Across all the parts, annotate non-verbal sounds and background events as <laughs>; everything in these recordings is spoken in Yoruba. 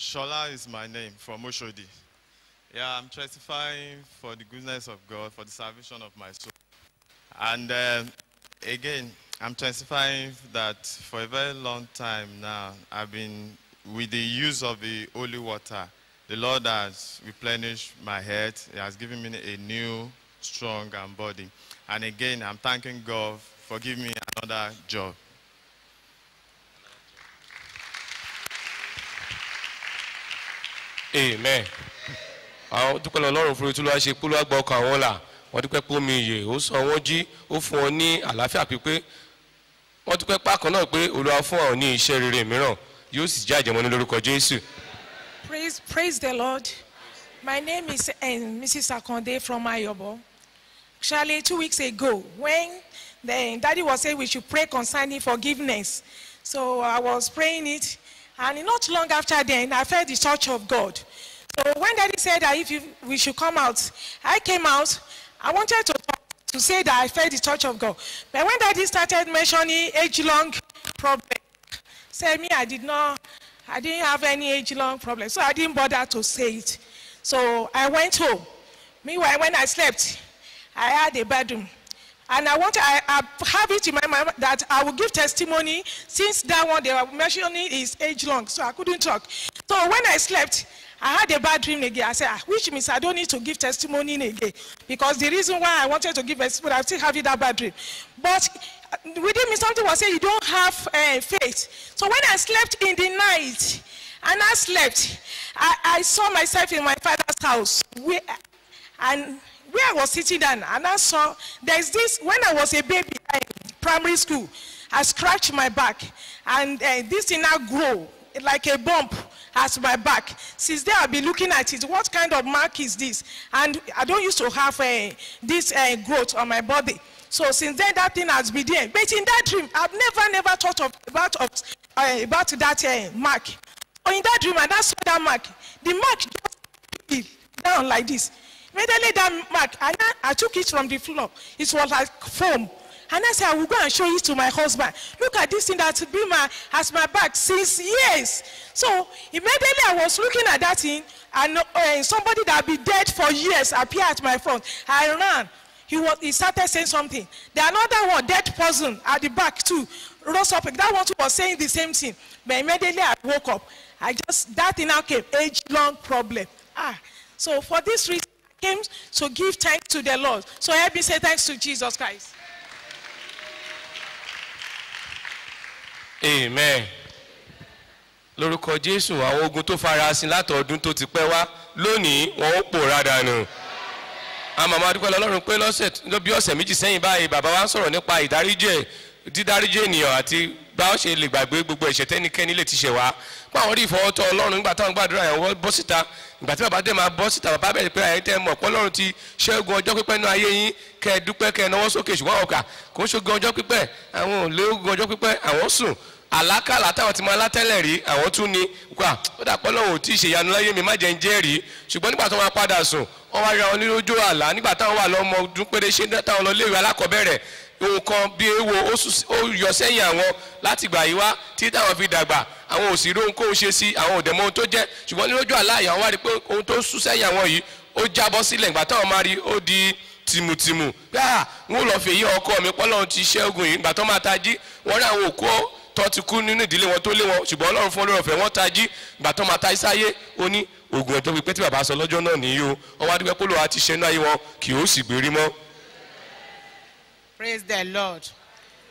Shola is my name from Oshodi. Yeah, I'm testifying for the goodness of God, for the salvation of my soul. And um, again, I'm testifying that for a very long time now, I've been with the use of the holy water. The Lord has replenished my head. He has given me a new, strong body. And again, I'm thanking God for giving me another job. Amen àwọn dúpẹ́ lọ lọ́rùn fún olúwa ṣe olúwa gba ọkọ̀ àwọn là wọ́n dúpẹ́ pé omi ìyè ó sọ wọ́n jí ó fún wọn ní àlàáfíà pípé wọ́n dúpẹ́ pákan náà pé olúwa fún àwọn ní iṣẹ́ rere mìíràn yóò sì jẹ́ àjẹmọ́ ní lórúkọ jésù. Praise, praise the Lord. My name is uh, Mrs. Akonde from Ayobo. Actually, two weeks ago, when the daddy was saying we should pray concerning forgiveness, so I was praying it, and not long after then, I felt the touch of God. So when daddy said that if you, we should come out, I came out. I wanted to to say that I felt the touch of God, but when daddy started mentioning age-long problem, said me I did not, I didn't have any age-long problem, so I didn't bother to say it. So I went home. Meanwhile, when I slept, I had a bedroom. And I want I, I have it in my mind that I will give testimony since that one they were mentioning is age long, so I couldn't talk. So when I slept, I had a bad dream again. I said, ah, which means I don't need to give testimony again. Because the reason why I wanted to give testimony, I still having that bad dream. But uh, within me, something was saying, you don't have uh, faith. So when I slept in the night, and I slept, I, I saw myself in my father's house. Where, and where I was sitting down, and I saw there's this, when I was a baby in primary school, I scratched my back, and uh, this thing now grow like a bump at my back. Since then, I've been looking at it. What kind of mark is this? And I don't used to have uh, this uh, growth on my body. So since then, that thing has been there. But in that dream, I've never, never thought of, about, of, uh, about that uh, mark. So in that dream, I saw that mark. The mark just down like this. Immediately that mark, and I, I took it from the floor. It was like foam. And I said, I will go and show it to my husband. Look at this thing that's been my, has my back since years. So immediately I was looking at that thing, and uh, somebody that been dead for years appeared at my front. I ran. He, was, he started saying something. The another one, dead person at the back too, rose up. That one too was saying the same thing. But immediately I woke up. I just, that thing now came, age-long problem. Ah, so for this reason, came to give thanks to the Lord. So help me say thanks to Jesus Christ. amen lórúkọ jésù àwọn ogun tó farasin látọdún tó ti pẹ́ wá lónìí wọn ó pòórá dànù a màmá dúpẹ́ lọ́lọ́run pé lọ́sẹ̀ bí ọ̀sẹ̀ méjì sẹ́yìn báyìí bàbá wa ń sọ̀rọ̀ nípa dídáríjẹ́ ènìyàn àti bá ó ṣe lè gbàgbé gbogbo ẹ̀ṣẹ̀ tẹ́nikẹ́ni lè ti ṣẹ̀ wá. Páwọn rí ìfọwọ́tọ́ ọlọ́run nígbà táwọn gbàdúrà yẹn bọ́ síta. Ìgbà tí bàbá dé máa bọ́ síta bàbá bẹ̀rẹ̀ pé àyẹ̀tẹ̀ mọ̀ pé ọlọ́run ti ṣẹ́gun ọjọ́ pípẹ́ nínú ayé yín kẹ́ ẹ dúpẹ́ kẹ́ ẹ náwó sókè. Ṣùgbọ́n àwọn ọkà kò ń ṣogun ọjọ́ pípẹ́ àwọn ò lé ogun ọjọ́ pípẹ́ àwọn sùn. Àlákàlà táwọn ti máa látẹ́lẹ̀ rí àwọn tún ni. Wà ó dà pọ́ lọ́wọ́ tí ì ṣèyanu láyé mi má jẹ́ ń jẹ́rìí ṣùgbọ́n nígbà tó wọn padà sùn wọ́n wá rí àwọn onírúurú àlá. Nígbà táwọn wà lọ́mọ ọdún péré ṣé táwọn lọ léèwé alákọ̀ọ́bẹ̀rẹ̀ ohun kan bí ewo ó yọ sẹ́yìn àwọn láti gbà yí wá tí táwọn fi dàgbà àwọn ò sì rí ohun kóhun ṣe sí àwọn ò dẹ̀ mọ ohun tó jẹ́. Ṣùgbọ́n nírúurú àlá yìí àwọn wá rí pé ohun tó sún sẹ́yìn àwọn yìí ó jábọ́ sílẹ̀. Ìgbà táwọn máa rí ó di tìmùtìmù. Gbà ń lọ fèyí ọkọ mi pọ́lọ́run ti ṣẹ́gun yìí. Ìgbà tó máa tají wọ́n rí àwọn òkú tó ti kú nínú ìdílé wọn tó lé wọn. Ṣùgbọ́n ọlọ́run fún olóòfẹ́ wọn tají ìgbà tó máa tají sáyé ó ní oògùn ẹ̀jọ́ pípẹ́ tí bàbá sọ lọ́jọ́ náà nìyí o. Wá dúpẹ́ pólówó àti ṣẹ́nu ayé wọn kì ó sì gbérí mọ́. Praise the lord.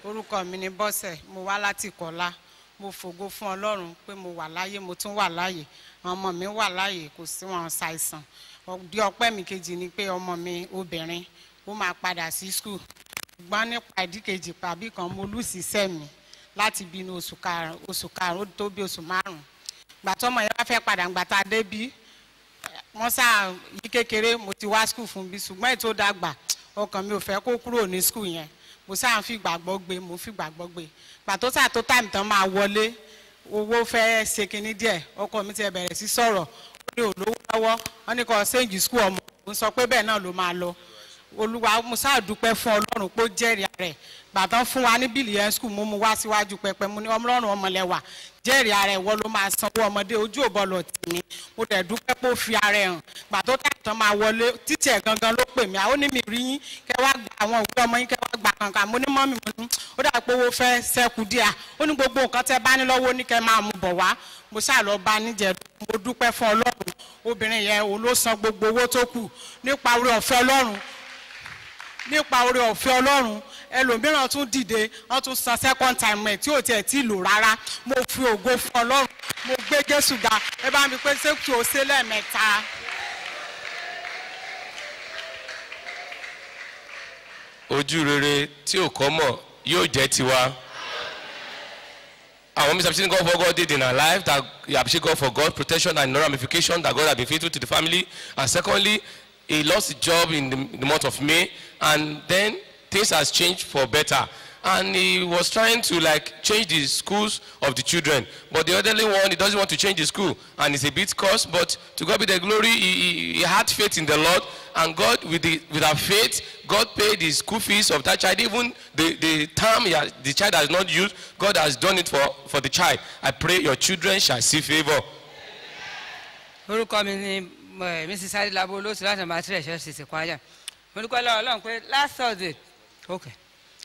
Orúkọ mi ni bọ́sẹ̀. Mo wá láti kọ́lá. Mo fògo fún ọlọ́run pé mo wà láyé mo tún wà láyé. Ọmọ mi wà láyé kò sí wọn ṣàìsàn. Ọdí ọpẹ́ mi kejì ni pé ọmọ mi obìnrin ó máa padà sí skul ṣùgbọ́n nípa ìdíkejì pàbí kan mo lù sẹ́mi láti bínú oṣù karùn-ún oṣù karùn-ún ó tó bí oṣù márùn-ún. Gbàtọ́mọ yẹn wá fẹ́ padà gbàtà débí wọ́n sá yí kékeré mo ti wá skul fún bí ṣùgbọ́n ètò dàgbà ọkàn mi ò fẹ́ kó kúrò ní skul yẹn. Mo sáà ń fi gbàgbọ́ gbé mo fi gbàgbọ́ gbé. Pàtó sáà tó táìmù tán máa wọlé owó fẹ́ ṣe kinní díẹ̀. Ọkọ mi ti bẹ̀rẹ̀ sí sọ̀rọ̀. Ó ní olówó lọ́wọ́. Wọ́n ní kó ṣéǹjì skul ọmọ. Òun sọ pé bẹ́ẹ̀ náà ló máa lọ. Olúwa mo sáà dúpẹ́ fún ọlọ́run pé ó jẹ́rìí rẹ̀. Gbàtàn fún wa ní bíìlì skul mo mú wá síwájú pẹpẹ. Mo ní ọlọ́run ọmọlẹ́wà jẹ́rìí ara ẹ̀ wọ́n ló máa sanwó ọmọdé ojú ò bọ́ọ̀lù tì mí. Mo dẹ̀ dúpẹ́ pé ó fi ara ẹ̀ hàn. Gbà tó tàìtàn máa wọlé títí ẹ̀ gangan ló pè mí. Àwọn ní mi rí yín kẹ wá gba àwọn òwe ọmọ yín kẹ wá gba kankan mo ní mọ́mì mo ní. Ó dà pé owó fẹ́ sẹ́kù díà ó ní gbogbo nǹkan tẹ bá ní lọ́wọ́ ní kẹ máa mú bọ̀ wá. Mo ṣáà lọ bá níjẹ mo dúpẹ́ fún ọlọ́run. Obìnrin yẹn òun ló san gbogbo owó tó kù. Nípa orí ọ̀fẹ́ ọlọ́run. Nípa orí ọ̀fẹ́ ọlọ́run ẹlòmíràn tún dìde wọ́n tún san second time tí ò tiẹ̀ tí lò rárá mo fi ògo fún ọlọ́run mo gbé jésù ga ẹ bá mi pé ṣé kí o ṣe lẹ́ẹ̀mẹ́ta. ojú rere tí ò kọ́ mọ̀ yóò jẹ́ tiwa. And when we God for God did in our life, that we appreciate God for God's protection and ramification, that God has been faithful to the family. And secondly, he lost his job in the, the month of May, and then things has changed for better. And he was trying to like change the schools of the children, but the elderly one, he doesn't want to change the school, and it's a bit cost. But to God be the glory, he, he, he had faith in the Lord, and God, with the with our faith, God paid the school fees of that child. Even the the term has, the child has not used, God has done it for for the child. I pray your children shall see ni eh, last thursday ok.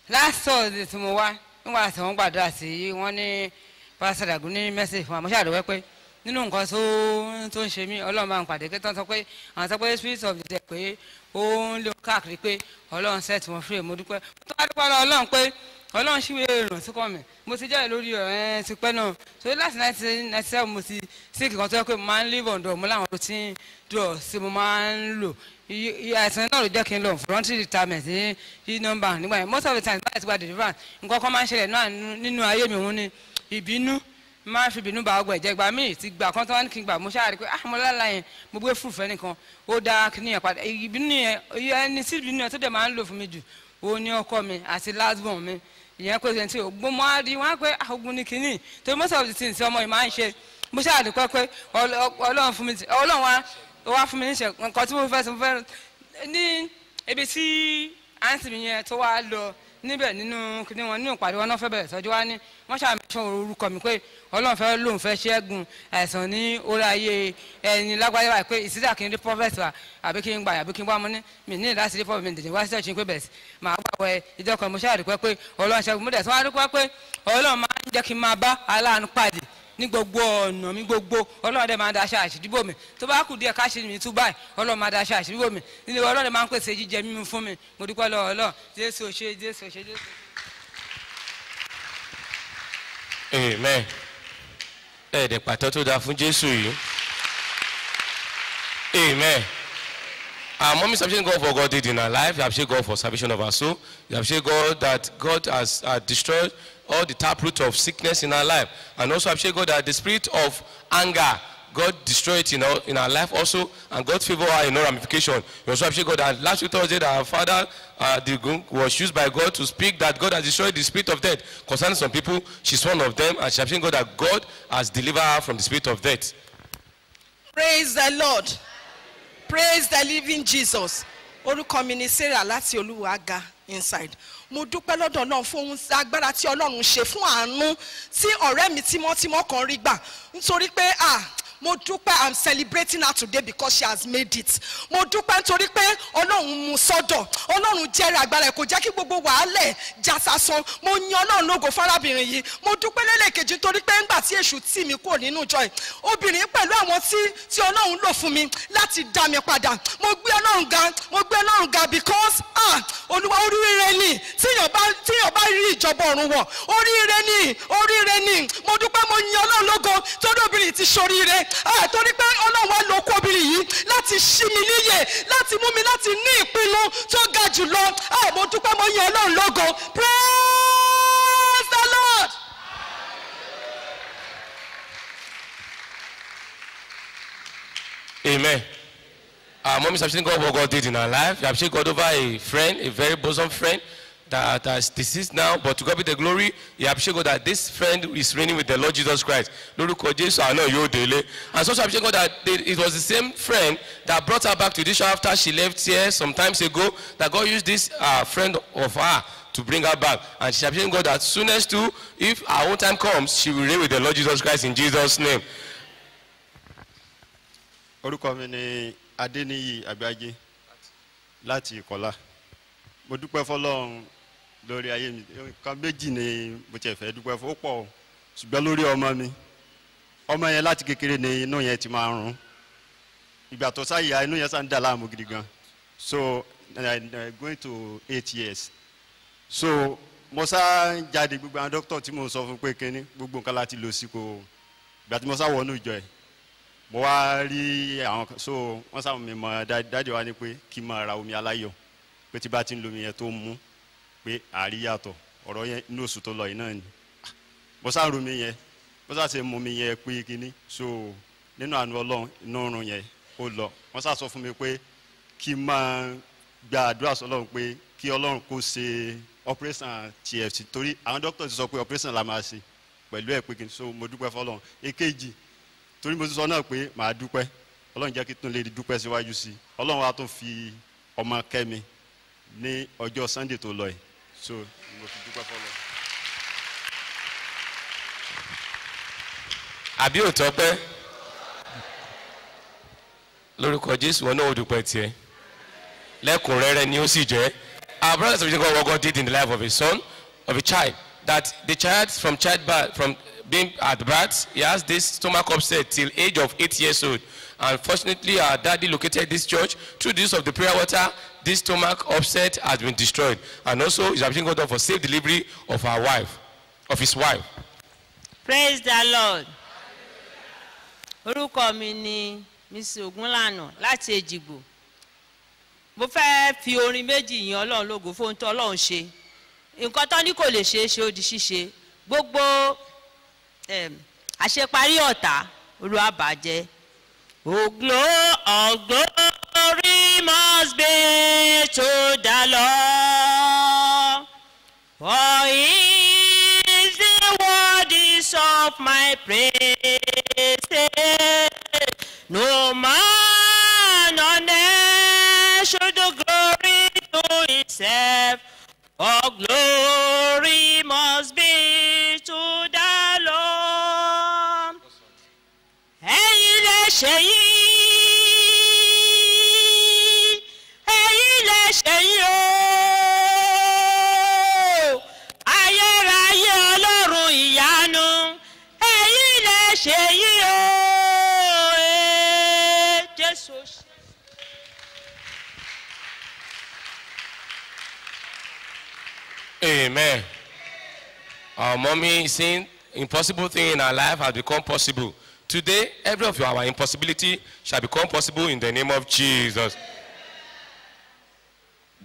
Last thursday tí mo wá nígbà tí wọ́n gbàdúrà sí wọ́n ní pásítọ̀ dàgún ní mẹ́sì fún wa. Mo ṣàdúpẹ́ pé nínú nǹkan tó tó ń ṣe mí ọlọ́run máa ń pàdé pé tán pé àwọn sọ pé spirit of the dead pé ó ń lé káàkiri pé ọlọ́run set wọn free. Mo dúpẹ́. Tún wá dúpẹ́ lọ́wọ́ ọlọ́run pé ọlọ́run ṣíwé èrò sí kọ́ mi. Mo ti jẹ́ lórí ọ̀rẹ́ ti pẹ́ náà. So láti nineteen ninety seven mo ti síkì kan tó yẹ pé mo máa ń live on door mo láwọn routine door sí mo máa ń lò. Àìsàn náà ló jẹ́ kí n lọ voluntary retirement ní yí nọ́mbà nígbà yẹn. Most of the time báyìí ti gba deliverance nǹkan kan máa ń ṣẹlẹ̀ nínú ayé mi òun ni ìbínú máa ń fi ìbínú ba ọgbà ẹ̀jẹ̀. Gbà míì ti gbà kan tó wá ní kí n gbà mo ṣáà rí pé ah mo lálàá yẹn mo gbé fúrufú nìkan. Ó dá kíní yẹn padà. Ìbínú yẹn ẹni tí ìbínú yẹn tó dẹ̀ máa ń lò fún mi jù ó ní ọkọ mi àti last born mi. Ìyẹn pé twenty ogun mọ́ á di wọ́n á pé ogun ní kínní torí most of the things ọmọ yìí máa ń ṣe mo ṣáà dúpẹ́ pé ọlọ́run fún mi ti ọlọ́run wa fún mi níṣẹ́ nǹkan tí mo fẹ́ sọ mo ní ibi tí àǹtí mi yẹn tó wá lọ níbẹ̀ nínú kíní wọn nínú ìpàdé wọn náà fẹ́ bẹ̀rẹ̀ sọ́jú wá ní wọ́n ṣàmì ṣan orúkọ mi pé ọlọ́run fẹ́ lóun fẹ́ ṣẹ́gun àìsàn ní orí ayé ẹni lágbáyé wa pé ìsídà kí n rí prophet wa àbí kí n gbà àbí kí n wá? Mú ní mi ní ìdásí rí prophet. Mi wá sí ṣọ́ọ̀ṣì pé bẹ̀rẹ̀ màá gbà wẹ ìjọ kan mo ṣáà dúpẹ́ pé ọlọ́run ṣẹ́gun. Mo dẹ̀ sọ wá dúpẹ́ pé ọlọ́run máa ń jẹ́ kí n máa bá aláàánú pàdé ní gbogbo ọ̀nà mi gbogbo ọlọ́run máa da aṣọ àṣìdíbò mi tó bá kù díẹ̀ káṣí mi tú báyìí ọlọ́run máa da aṣọ àṣìdíbò mi nílé ọlọ́run máa ń pèsè jíjẹ mímu fún mi. Mo dúpẹ́ lọ́wọ́ ọlọ́run. Jésù ṣe jésù ṣe jésù. amen. Ẹ̀ẹ́dẹ̀ pàtó tó dáa fún jésù yìí. Amen. Our mom is appreciating God for God did in our life. We appreciate God for salvation of our soul. We appreciate God that God has uh, destroyed all the taproot of sickness in our life. And also appreciate God that the spirit of anger, God destroyed it in our, in our life also. And God favor her in ramification. We also appreciate God that last week Thursday that our father uh, the, was used by God to speak that God has destroyed the spirit of death. Concerning some people, she's one of them. And she appreciating God that God has delivered her from the spirit of death. praise the lord praise the living jesus orúkọ mi ni sarah láti olúwa inside mo dúpẹ́ lọ́dọ̀ náà fún ohun agbára tí ọlọ́run ṣe fún àánú tí ọ̀rẹ́ mi tímọ́tímọ́ kan rí gbà. Nítorí pé ah mo dúpẹ́ i'm celebrating her today because she has made it. Mo dúpẹ́ nítorí pé ọlọ́run mú sọ́dọ̀. Ọlọ́run jẹ́rìí agbára ẹ̀ kò jẹ́ kí gbogbo wàhálẹ̀ já sásán. Mo yan ọlọ́run lógo fárábìnrin yìí. Mo dúpẹ́ lẹ́lẹ́kejì nítorí pé ńgbà tí èṣù tì mí kúrò nínú ìjọ ẹ̀ obìnrin pẹ̀lú àwọn tí tí ọlọ́run lò fún mi láti dá mi padà. Mo gbé ọlọ́run ga mo gbé ọlọ́run ga because ah olúwa oríire ni. Tíyàn bá tíyàn bá rí ìjọba ọ̀run wọ̀ oríire ni oríire ni. Mo dúpẹ́ mo yan ọlọ́run lógo torí obìnrin yìí ti ṣoríire torí pé ọlọ́run wá lo okú yìí láti ṣí mi níyè láti mú mi láti ní ìpinnu tó ga jù lọ ah mo dúpẹ́ mo yan ọlọ́run lógo praise the lord. Amen. Our mom is appreciating God what God did in her life. We appreciate God over a friend, a very bosom friend that is deceased now but to God be the glory he appreciate God that this friend is reigning with the Lord Jesus Christ. Lórúkọ Jésù àná yóò délé. And so also appreciate God that they, it was the same friend that brought her back to this show after she left here some times ago that God used this uh, friend of her to bring her back. And she appreciate God that soonest too if her own time comes she will reign with the Lord Jesus Christ in Jesus name. Orúkọ mi ni adéníyì àgbájé láti ìkọlá mo dúpẹ́ fọlọ́run lórí ayé mi. Nǹkan méjì ni mo tiẹ̀ fẹ́ dúpẹ́ fún ó pọ̀ ṣùgbọ́n lórí ọmọ mi ọmọ yẹn láti kékeré ni inú yẹn ti máa ń rún. Ìgbà tó sáyà inú yẹn sàn dà láàmú gidi gan. So uh, going to eight years. So mo sá jáde gbogbo àwọn dókítà tí mo sọ fún pé kínní gbogbo nǹkan láti lò sí kò ìgbà tí mo sá wọnú ìjọ ẹ̀ mo wá rí àwọn so wọ́n sábà mi mọ dá- dájú wa ni pé kí n máa ra omi aláyọ̀ pé tí bá ti ń lo omi yẹn tó ń mú pé àríyàtọ̀ ọ̀rọ̀ yẹn inú oṣù tó lọ yìí náà ni. Mo sá ro mi yẹn. Mo sá ṣe mu mi yẹn pé kínní so nínú àánú ọlọ́run inú oorun yẹn ó lọ. Wọ́n sá sọ fún mi pé kí n máa gba àdúrà sọlọ́run pé kí ọlọ́run kó ṣe operation tft torí àwọn dókítà ti sọ pé operation la máa ṣe pẹ̀lú ẹ̀ pé kí n so mo dúpẹ́ fọlọ́run èkejì torí mo ti sọ náà pé màá dúpẹ́. Ọlọ́run jẹ́ kí tún lè dúpẹ́ síwájú sí ọlọ́run wa tún fi ọmọ kẹ́mi ní ọjọ́ sunday tó lọ yìí so mo fi dúpẹ́ fọlọ́. àbí òótọ́ pẹ́? Lórúkọ jésù wọn náà ó dúpẹ́ tiẹ̀. Lẹ́kùnrẹ́rẹ́ ni ó sì jẹ́. Our brothers of Jesus what God did in the life of a son of a child that the child from childbirth from being at birth he has this stomach upset till age of eight years old and fortunately our daddy located this church. Through the use of the prayer water this stomach upset has been destroyed. And also he's appreciating God for safe delivery of our wife of his wife. Praise the lord. Orúkọ mi ni miss ogunlànà láti èjìgbò. Mo fẹ́ fi orin méjì yin ọlọ́run lógo fóun tó ọlọ́run ṣe. Nǹkan tó ní kò lè ṣeé ṣe ó di ṣíṣe. Gbogbo àṣeparí ọ̀tá olúwa bàjẹ́ ògbó ọ̀gbórí must be to the lord for he is the worthies of my praise no man on earth should do glory to himself. All glory must be to the lord. Ẹ̀yin Amen. Our mommy is saying impossible thing in our life has become possible. Today, every of our impossibility shall become possible in the name of Jesus.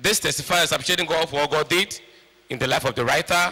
This testifies appreciating God for what God did in the life of the writer,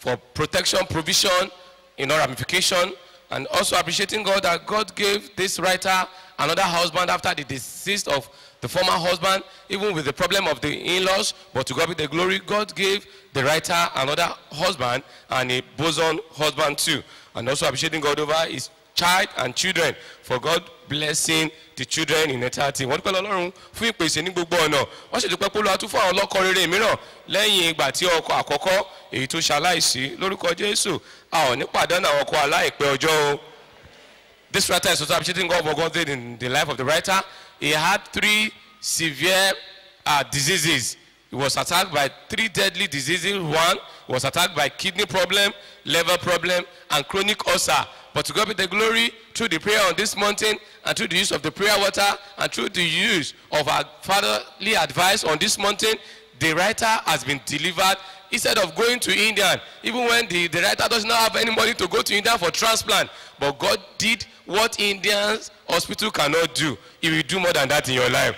for protection, provision, in all ramification, and also appreciating God that God gave this writer another husband after the decease of the former husband, even with the problem of the in-laws. But to God be the glory, God gave the writer another husband and a boson husband too. And also appreciating God over his child and children for God blessing the children in eternity. Wọ́n dúpẹ́ lọ́lọ́run fún ìpèsè ní gbogbo ọ̀nà. Wọ́n ṣètò pẹ́ pólú atún fún àwọn ọlọ́kọ rere mìíràn lẹ́yìn ìgbà tí ọkọ àkọ́kọ́ èyí tó ṣaláìsí lórúkọ Jésù. A ò ní pàdánù àwọn ọkọ aláìpẹ́ ọjọ́ o. This writer is also appreciating God for God in the life of the writer. He had three severe uh, diseases. He was attacked by three deadly diseases. One was attacked by kidney problem, liver problem, and chronic ulcer. But to God be the glory through the prayer on this mountain and through the use of the prayer water and through the use of our fatherly advice on this mountain, the writer has been delivered instead of going to India. Even when the, the writer does not have any money to go to India for transplant, but God did what Indians hospital cannot do. He will do more than that in your life.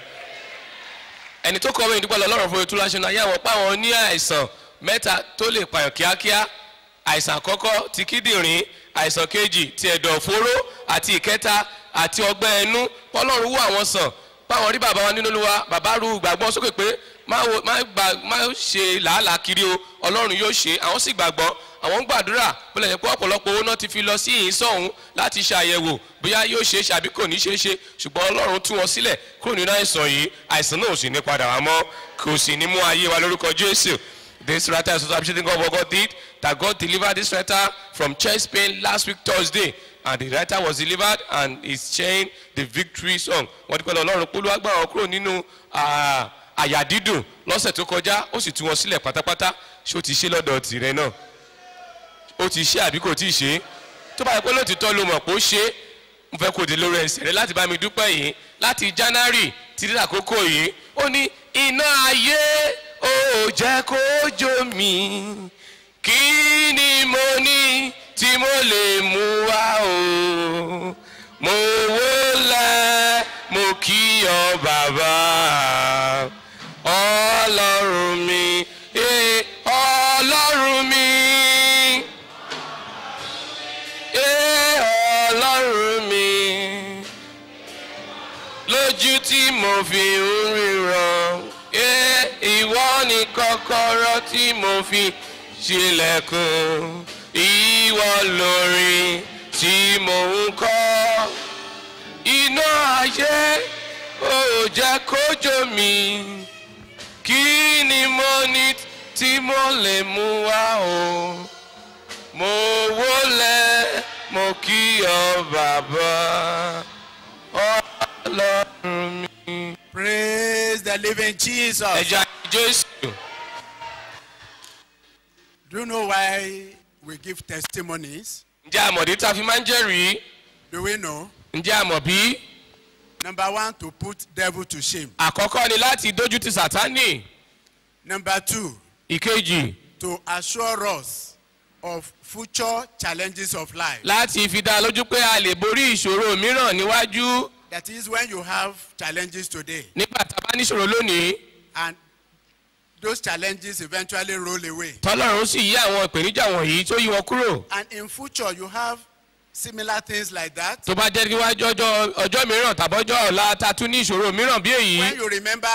ẹni tó kọ̀wé ìdúpẹ́ lọ́rùn fún ètò láṣẹ náà yá wọn pa àwọn ní àìsàn mẹ́ta tó lè pààyàn kíákíá àìsàn àkọ́kọ́ ti kíndìnrín àìsàn kejì ti ẹ̀dọ̀ fóró àti ìkẹta àti ọgbẹ́ ẹnu ọlọ́run wú àwọn sàn báwọn rí bàbá wa nínú olúwa bàbá pé má wo má gba má ṣe làálàá kiri o ọlọ́run yóò ṣe àwọn sì gbàgbọ́ àwọn ń gbàdúrà. Bó pé ọ̀pọ̀lọpọ̀ owó náà ti fi lọ sí ìyìn sọ̀hún láti ṣàyẹ̀wò bóyá yóò ṣe é kò ní ṣe ṣe. Ṣùgbọ́n ọlọ́run tú wọn sílẹ̀ kúrò nínú àìsàn yìí. Àìsàn náà ò sì ní padà wá mọ́. Kò sì ní mú ayé wa lórúkọ jésù. This writer is also appreciating what God did that God delivered this writer from chest pain last week Thursday. And the writer was delivered and is sharing the victory song. Wọ́n ti pẹ́ lọ ọlọ́run pólú agbára wọn nínú ah, àyà dídùn lọ́sẹ̀ tó kọjá ó sì tú wọn sílẹ̀ pátápátá. Ṣé ó ti ṣe lọ́dọ̀ tìrẹ náà? Ó ti ṣe àbí kò tí ì ṣe? Tó bá yẹ pé lóòtítọ́ ló mọ̀ pé ó ṣe mo fẹ́ kó dé lórí ẹsẹ̀ rẹ láti bá mi dúpẹ́ yìí. Láti january títí àkókò yìí ó ní iná ayé ó jẹ́ kó jó mi. Kí ni mo ní tí mo lè mú wá o? Mo wólẹ̀ mo kí ọ bàbá ọlọ́run mi eh, ọlọ́run mi. Eh, ọlọ́run mi. Lójú tí mo fi ń ríran eh, ìwọ ni kọ́kọ́rọ́ tí mo fi ṣílẹ̀kùn. Ìwọ lórin tí mo ń kọ́. Iná ayé ò jẹ́ kójó mi kí ni mo ní tí mo lè mú wá o mo wólẹ̀ mo kí ọ bàbá ọlọ́run mi. Praise the living Jesus. ẹja jésù Do you know why we give testimonies? ǹjẹ́ àmọ̀dé tá a fi máa ń jẹ́rìí Do we know? ǹjẹ́ àmọ̀ bí Number one, to put devil to shame. àkọ́kọ́ ni láti dójú ti sátánì Number two, ìkejì to assure us of future challenges of life. láti fi dá lójú pé a lè borí ìṣòro mìíràn níwájú That is when you have challenges today nígbà tá a bá níṣòro lónìí and those challenges eventually roll away. tọ́lọ́run sì yí àwọn ìpèníjà wọ̀nyí tó yí wọn kúrò And in future, you have similar things like that. tó bá jẹ́ níwájú ọjọ́ ọjọ́ mìíràn tàbọ́jọ́ ọ̀la ta tún ní ìṣòro mìíràn bí èyí. When you remember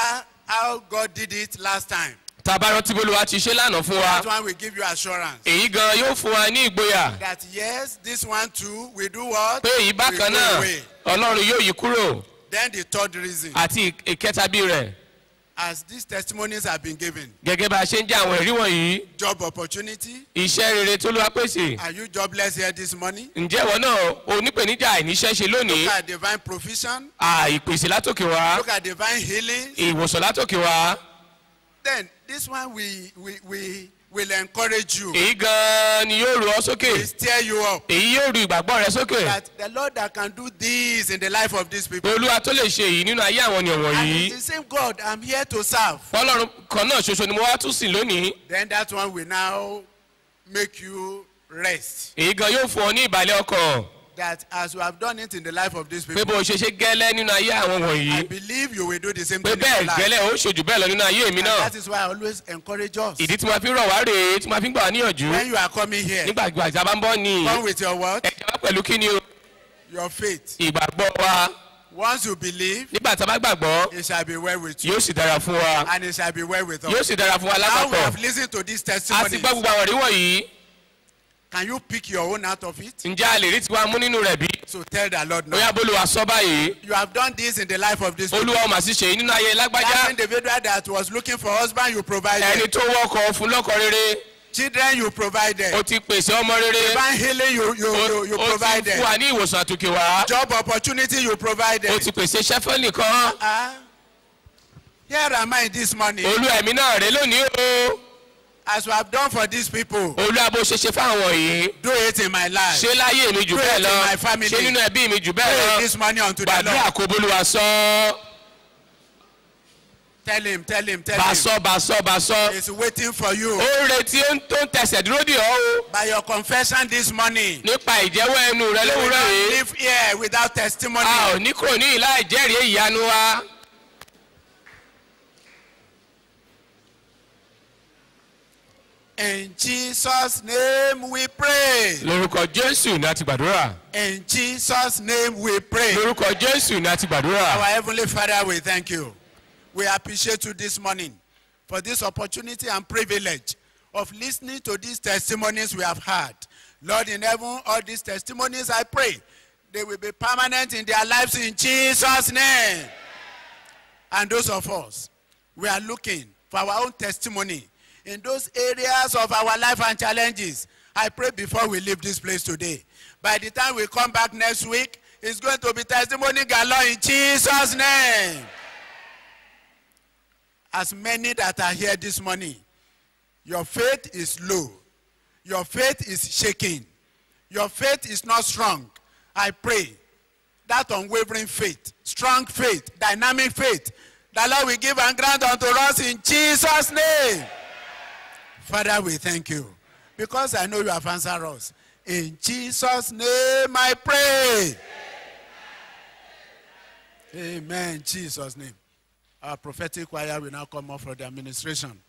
how God did it last time, tá a bá rántí bólúwa ti ṣe lánàá fún wa. That one will give you assurance. Èyí gan yóò fún wa ní ìgboyà. That yes, this one too will do what? pé èyí bákan náà ọlọ́run yóò yí kúrò. Then the third reason, àti ìkẹta bí rẹ̀ as these testimonies have been given, gẹ́gẹ́ bá a ṣe ń jẹ́ àwọn ẹ̀rí wọ̀nyí. Job opportunity, iṣẹ́ rere tó ló wá pèsè. Are you jobless here this morning? ǹjẹ́ ìwọ náà onípèníjà àìníṣẹ́ ṣe lónìí? Look at divine provision, àìpèsè látòkè wá. Look at divine healing. ìwòsàn látòkè wá. Then this one we, we, we will encourage you, èyí gan ni yóò rú ọ sókè will stir you up. èyí yóò rú ìgbàgbọ́ rẹ sókè That the Lord that can do this in the life of these people. olúwa tó lè ṣe èyí nínú ayé àwọn ènìyàn And wọ̀nyí it's the same God I'm here to serve. fọlọ́run kan náà ṣoṣo ni mo wá tún sìn lónìí Then that one will now make you rest. èyí gan yóò fún ọ ní ìbàlẹ̀ ọkàn That as you have done it in the life of these pé people, bó o ṣe ṣe gẹ́lẹ́ nínú ayé àwọn I wọ̀nyí believe you will do the same pé thing in bẹ́ẹ̀ your life. gẹ́lẹ́ ó ṣojú bẹ́ẹ̀ lọ nínú ayé mi And náà that is why I always encourage us. ìdí tí mo fi rọ̀ wá rèé tí mo fi ń gbà wá níyànjú When you are coming here, nígbàgbà tí a bá ń bọ́ ni come with your what? ẹ̀jẹ̀ wá pẹ̀lú kí ni o Your faith. ìgbàgbọ́ wa Once you believe, nígbà tí a bá gbàgbọ́ it shall be well with you. yóò sì dára fún wa And it shall be well with yóò us. sì dára fún wa Now we lápapọ̀ have listened to these a ti testimonies. gbọ́ gbogbo àwọn ìrí wọ̀nyí Can you pick your own out of it? ǹjẹ́ a lè rí tiwa mú nínú rẹ̀ bí So tell the Lord now. bólúwa sọ báyìí You have done this in the life of this people. olúwa ọmọ sì ṣe nínú ayé lágbájá That individual that was looking for husband, you ẹni provided. tó wọ́kọ̀ fún lọ́kọ̀ rere Children, you provided. ó ti pèsè ọmọ rere Divine healing, you, you, you, you ó ti provided. fún wa ní ìwòsàn àtòkè wá Job opportunity, you provided. ó ti pèsè sẹ́fẹ́ nìkan Ah, here am I this morning. olú ẹ̀mí náà rè lónìí o As we have done for these people, olú abo ṣe ṣe fáwọn yìí do it in my life. ṣe láyé mi jù bẹ́ẹ̀ lọ Pray to my family. ṣe nínú ẹbí mi jù bẹ́ẹ̀ lọ this morning unto the gbàdúrà Lord. kó bolúwa sọ Tell him, tell him, tell him. sọ bá sọ bá sọ He's waiting for you. ó retí ó ń tó ń tẹsẹ̀ dúró dì ọ́ o By your confession this morning, nípa ìjẹ́wọ́ ẹnu rẹ you will lówùúrọ̀ not yìí live here without testimony. a ò ní kúrò ní ìlà ìjẹ́rìí ìyanu wa. In Jesus' name we pray. lórúkọ jésù ní a ti gbàdúrà In Jesus' name we pray. lórúkọ jésù ní a ti gbàdúrà Our Heavenly Father, we thank you. We appreciate you this morning. for this opportunity and privilege of listening to these testimonies we have had. Lord in heaven, all these testimonies, I pray, they will be permanent in their lives in Jesus' name. And those of us, we are looking for our own testimony in those areas of our life and challenges. I pray before we leave this place today. By the time we come back next week, it's going to be testimony galore in Jesus' name. As many that are here this morning, your faith is low. Your faith is shaking. Your faith is not strong. I pray that unwavering faith, strong faith, dynamic faith, the Lord will give and grant unto us in Jesus' name. Father, we thank you because I know you have answered us. In Jesus' name I pray. Amen. Jesus' name. Our prophetic choir will now come up for the administration.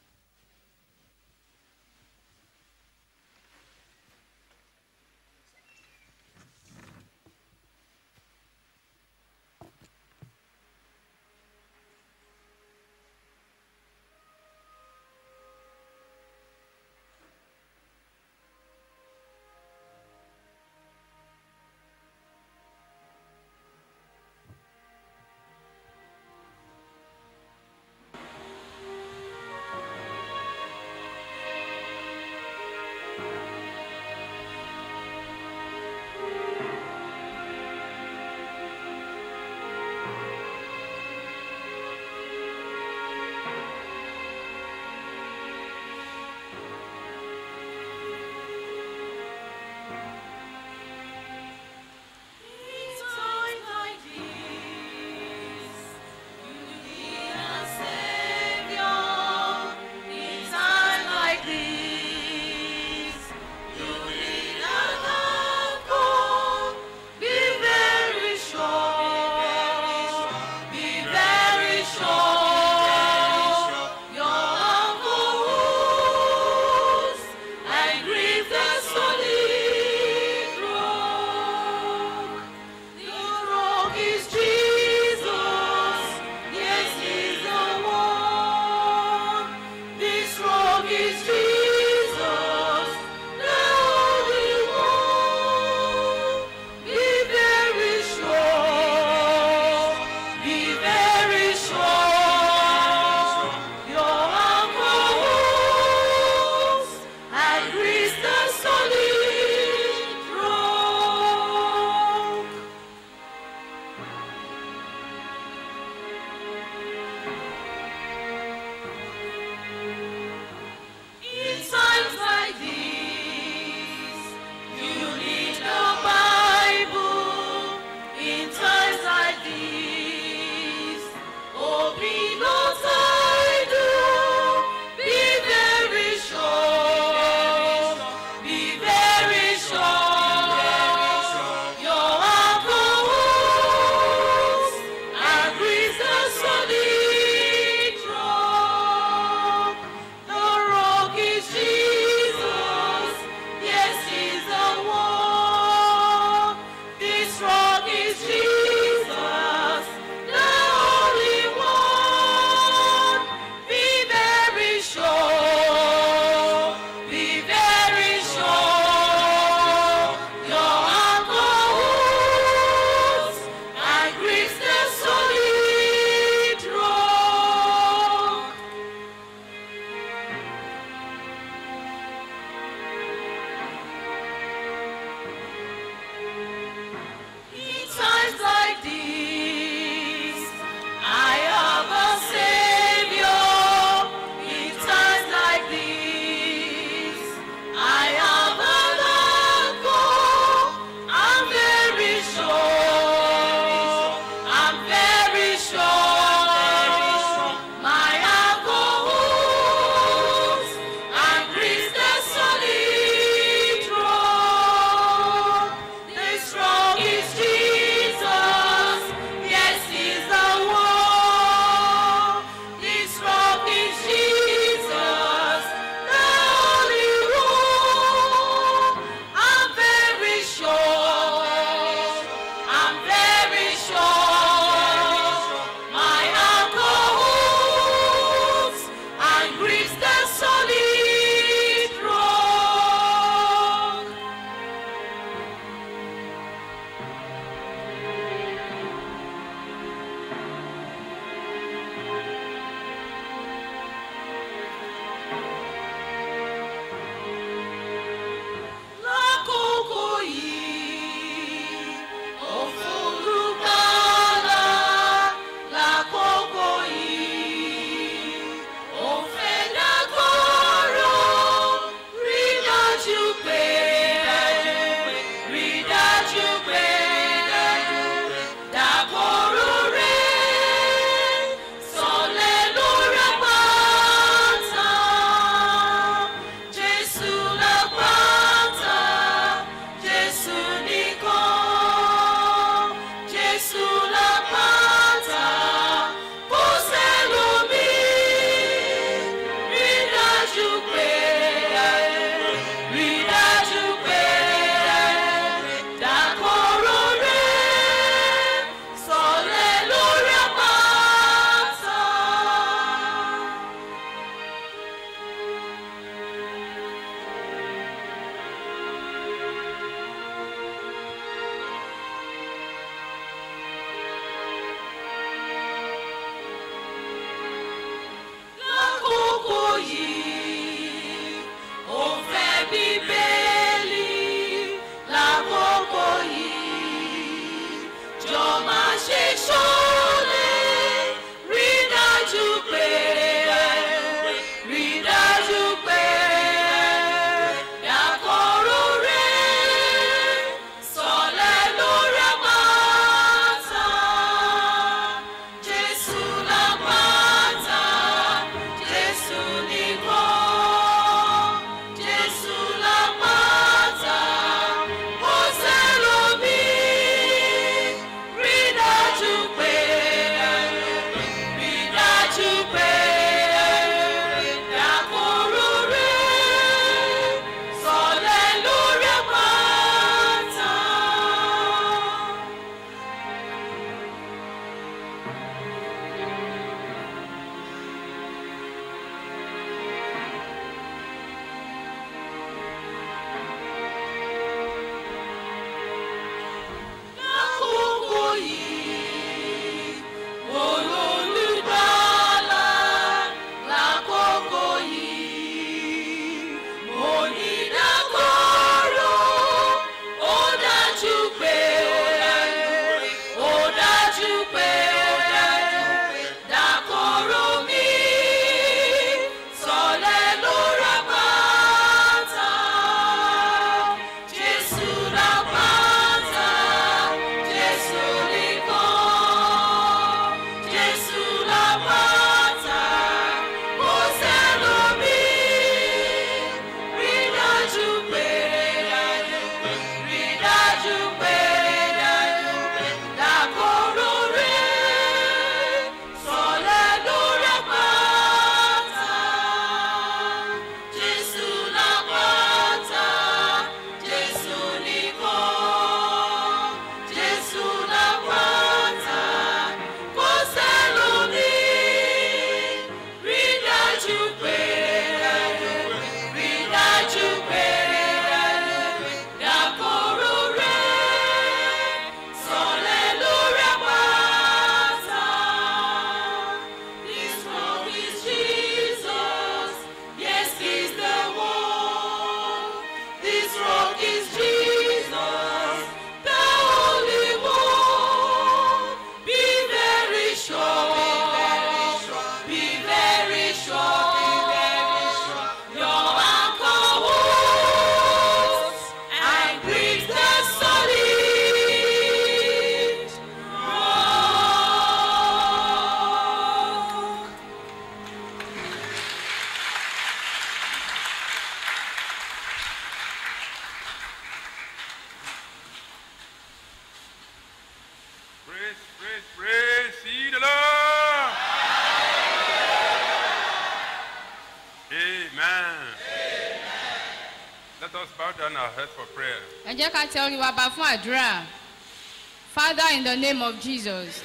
Father in the name of jesus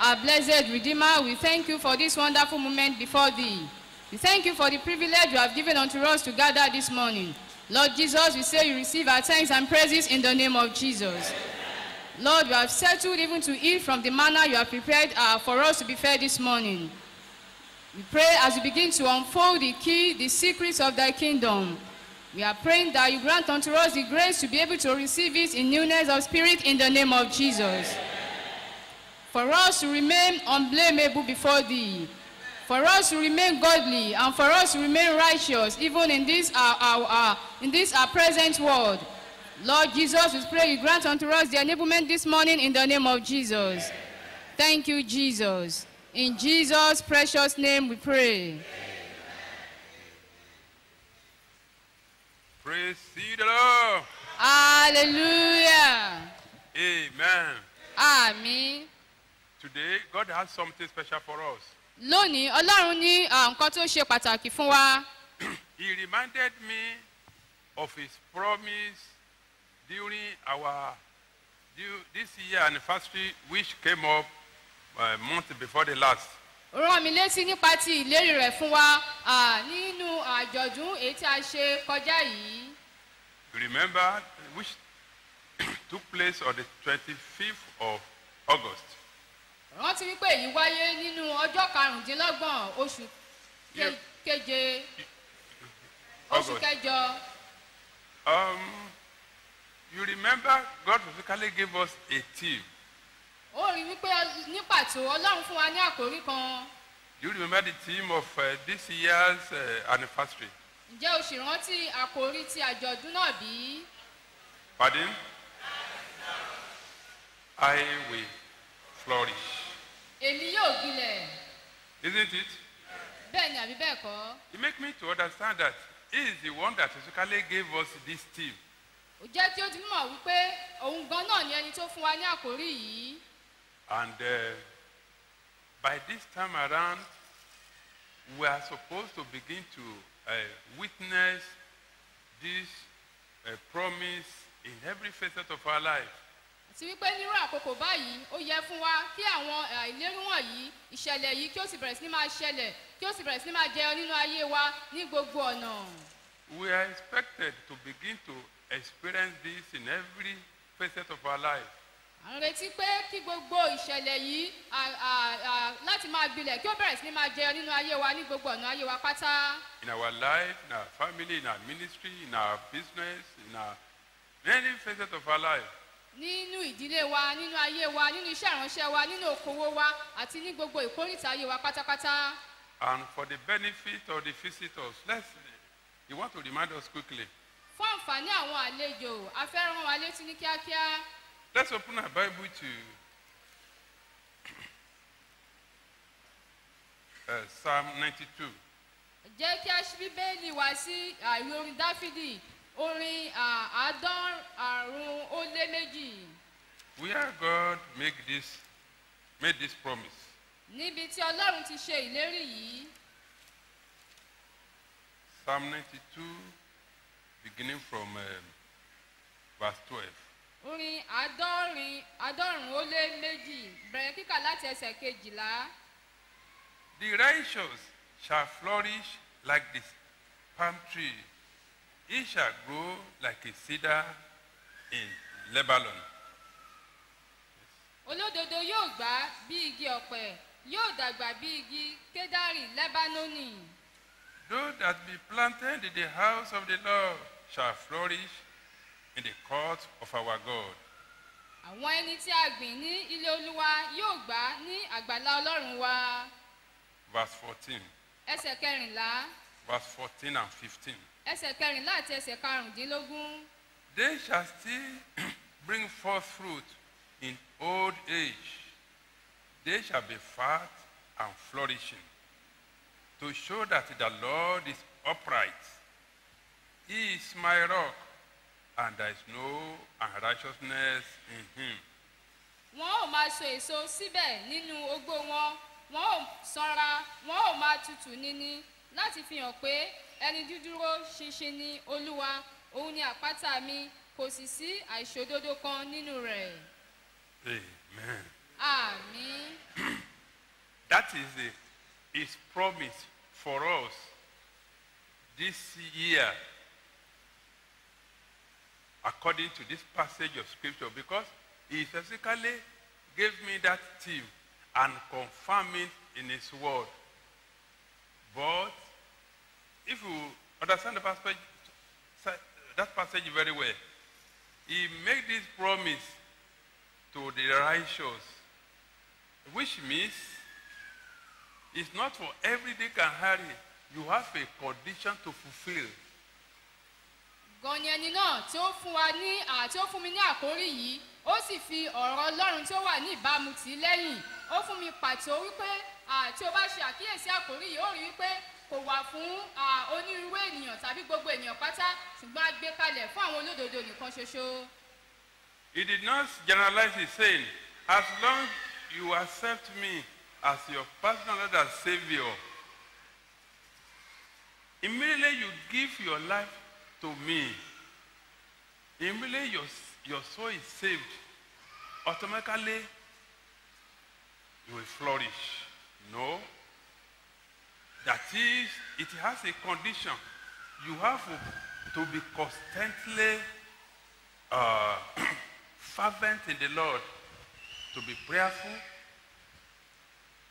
our blessed redeemer we thank you for this wonderful moment before thee. We thank you for the privilege you have given unto us to gather this morning. Lord jesus we say you receive our thanks and praises in the name of jesus. Lord you have settled even to eat from the manna you have prepared uh, for us to be fed this morning. We pray as we begin to unfold the key the secrets of thy kingdom we are praying that you grant unto us the grace to be able to receive it in newness of spirit in the name of Jesus. For us to remain unblameable before thee. For us to remain godly and for us to remain righteous even in this our, our, our, in this our present world. Lord Jesus, we pray you grant unto us the enablement this morning in the name of Jesus. Thank you, Jesus. In Jesus' precious name we pray. Praise see the Lord. Hallelujah. Amen. Àmì. Today, God has something special for us. Lónìí, Ọlọ́run ní nǹkan tó ṣe pàtàkì fún wa. <clears throat> He reminded me of His promise during our this year anniversary, which came up a month before the last. Rán mi létí nípa ti ìlérí rẹ̀ fún wa nínú àjọ̀dún èyí tí a ṣe kọjá yìí. You remember, which <coughs> took place on the 25th of August. Rántí wípé èyí wáyé nínú ọjọ́ karùndínlọ́gbọ̀n oṣù keje oṣù kẹjọ. Um, you remember, God physically gave us a team. Ó rí wípé ní pàtó Ọlọ́run fún wa ní àkórí kan. You remember the theme of uh, this year's uh, anniversary. Ǹjẹ́ o sì rántí àkórí ti àjọ̀dún náà bí? Pardon? I will flourish. Èmi yóò gbilẹ̀. Isn't it? Bẹ́ẹ̀ ni àbí bẹ́ẹ̀ kọ́? It makes me to understand that He is the one that physically gave us this team. ó jẹ́ kí ó di mímọ̀ wípé òun gan náà ni ẹni tó fún wa ní àkórí yìí And uh, by this time around, we are supposed to begin to uh, witness this uh, promise in every facet of our life. àti wípé nírú àkókò báyìí ó yẹ fún wa kí àwọn eh, ìlérí wọ̀nyí ìṣẹ̀lẹ̀ yìí kí ó sì bẹ̀rẹ̀ sí ní máa ṣẹlẹ̀ kí ó sì bẹ̀rẹ̀ sí ní máa jẹyọ nínú ayé wa ní gbogbo ọ̀nà We are expected to begin to experience this in every facet of our life. À ń retí pé kí gbogbo ìṣẹ̀lẹ̀ yìí láti máa gbilẹ̀ kí ó bẹ̀rẹ̀ sí ní máa jẹyọ nínú ayé wa ní gbogbo ọ̀nà ayé wa pátá in our life, in our family, in our ministry, in our business, in our many facets of our life. nínú ìdílé wa nínú ayé wa nínú iṣẹ́ ìránṣẹ́ wa nínú òkòwò wa àti ní gbogbo ìkórìtà ayé wa pátápátá. And for the benefit of the visitors, let's, you want to remind us quickly. fún àǹfààní àwọn àlejò a fẹ́ rán wa létí ní kíákíá Let's open our Bible to uh, Psalm 92. jẹ́ kí a ṣí bíbélì wá sí orin dáfídì orin à, àádọ́rùn ó lé méjì Where God make this, made this promise. níbi tí ọlọ́run ti ṣe ìlérí yìí Psalm 92, beginning from um, verse 12. Orin àádọ́rin àádọ́rùn ó lé méjì bẹ̀rẹ̀ kíkà láti ẹsẹ̀ kejìlá The righteous shall flourish like the palm tree. It shall grow like a cedar in Lebanon. olódodo yóò gbá bí igi ọ̀pẹ yóò dàgbà bí igi kédárì lẹ́bánónì. Those that be planted in the house of the Lord shall flourish in the court of our God. àwọn ẹni tí a gbìn ní ilé olúwa yóò gbá ní àgbàlá ọlọ́run wa Verse 14. ẹsẹ̀ kẹrìnlá Verse 14 and 15. ẹsẹ̀ kẹrìnlá àti ẹsẹ̀ karùndínlógún They shall still <clears throat> bring forth fruit in old age. They shall be fat and flourishing, to show that the Lord is upright. He is my rock, and there is no unrighteousness in him. wọn ò máa so èso síbẹ̀ nínú ogbó wọn. Wọn ò sanra wọn ò máa tutù níní. Láti fi hàn pé ẹni dídúró ṣinṣin ni olúwa òun ni àpáta mi kò sì sí àìṣòdodo kan nínú rẹ̀. Amen. àmì <clears throat> That is the, his promise for us this year, according to this passage of scripture, because he specifically gave me that theme and confirmed it in his word. But if you understand the passage, that passage very well, he made this promise to the righteous, which means it's not for every day can hurry. You have a condition to fulfill. Gan ni ẹni náà tí ó fún wa ní à tí ó fún mi ní àkórí yìí ó sì fi ọ̀rọ̀ ọlọ́run tí ó wà ní ìbámu tì í lẹ́yìn ó fún mi pàtó wípé tí o bá ṣe àkíyèsí àkórí yìí ó rí wípé kò wà fún onírúurú ènìyàn tàbí gbogbo ènìyàn pátá ṣùgbọ́n a gbé kalẹ̀ fún àwọn olódodo nìkan ṣoṣo. He did not generalize his saying, as long you accept me as your personal Lord and Savior, immediately you give your life to me. Immediately your, your soul is saved. Automatically, you will flourish. No. That is, it has a condition. You have to, be constantly uh, <clears throat> fervent in the Lord, to be prayerful,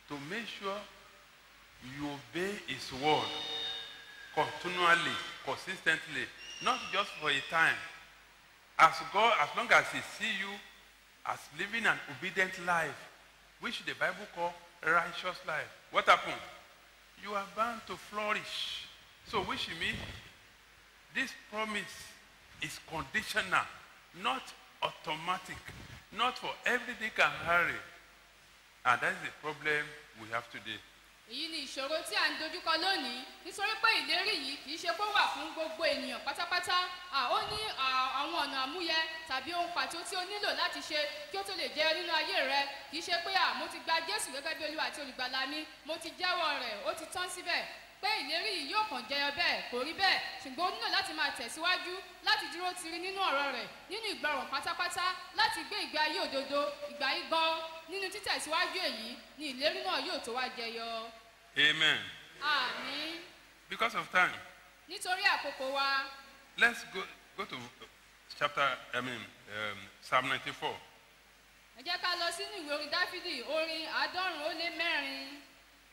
to make sure you obey His word continually, consistently, not just for a time. As God, as long as He see you as living an obedient life, which the Bible call righteous life, what happened? You are bound to flourish. So, which means this promise is conditional, not automatic, not for every day can hurry. And that is the problem we have today. Èyí ni ìṣòro tí à ń dojúkọ lónìí. Nítorí pé ìlérí yìí kì í ṣe pé ó wà fún gbogbo ènìyàn pátápátá. Ó ní àwọn ọ̀nà àmúyẹ tàbí ohun pàtó tí o nílò láti ṣe kí ó tó lè jẹ́ nínú ayé rẹ. Kì í ṣe pé mo ti gba jésù gẹ́gẹ́ bí olúwa àti olùgbàlà mi. Mo ti jẹ́wọ́ rẹ̀ ó ti tán síbẹ̀ pé ìlérí yìí yóò kàn jẹyọ bẹ́ẹ̀ kò rí bẹ́ẹ̀ ṣùgbọ́n ó nílò láti máa tẹ̀síwájú láti dúró tiri nínú ọ̀rọ̀ rẹ̀ nínú ìgbọràn pátápátá láti gbé ìgbé ayé òdodo ìgbà yìí gan nínú títẹ̀síwájú èyí ni ìlérí náà yóò tó wá jẹyọ. Amen. àmì Because of time, nítorí àkókò wa let's go, go to chapter, I mean, um, Psalm 94. ẹ jẹ́ ká lọ sínú ìwé orin dáfídì orin àádọ́rùn-ún ó lé mẹ́rin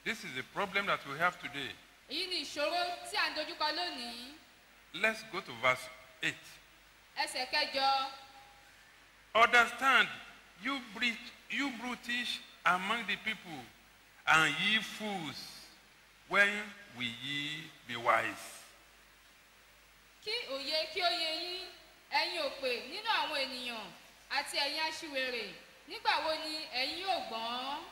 This is the problem that we have today. Èyí ni ìṣòro tí à ń dojúkọ lónìí Let's go to verse 8. ẹsẹ̀ kẹjọ Understand, you, Brit, you brutish among the people, and ye fools, when will ye be wise? kí òye kí ó yé yín ẹ̀yin òpè nínú àwọn ènìyàn àti ẹ̀yin aṣiwèrè nígbà wo ni ẹ̀yin yóò gbọ́n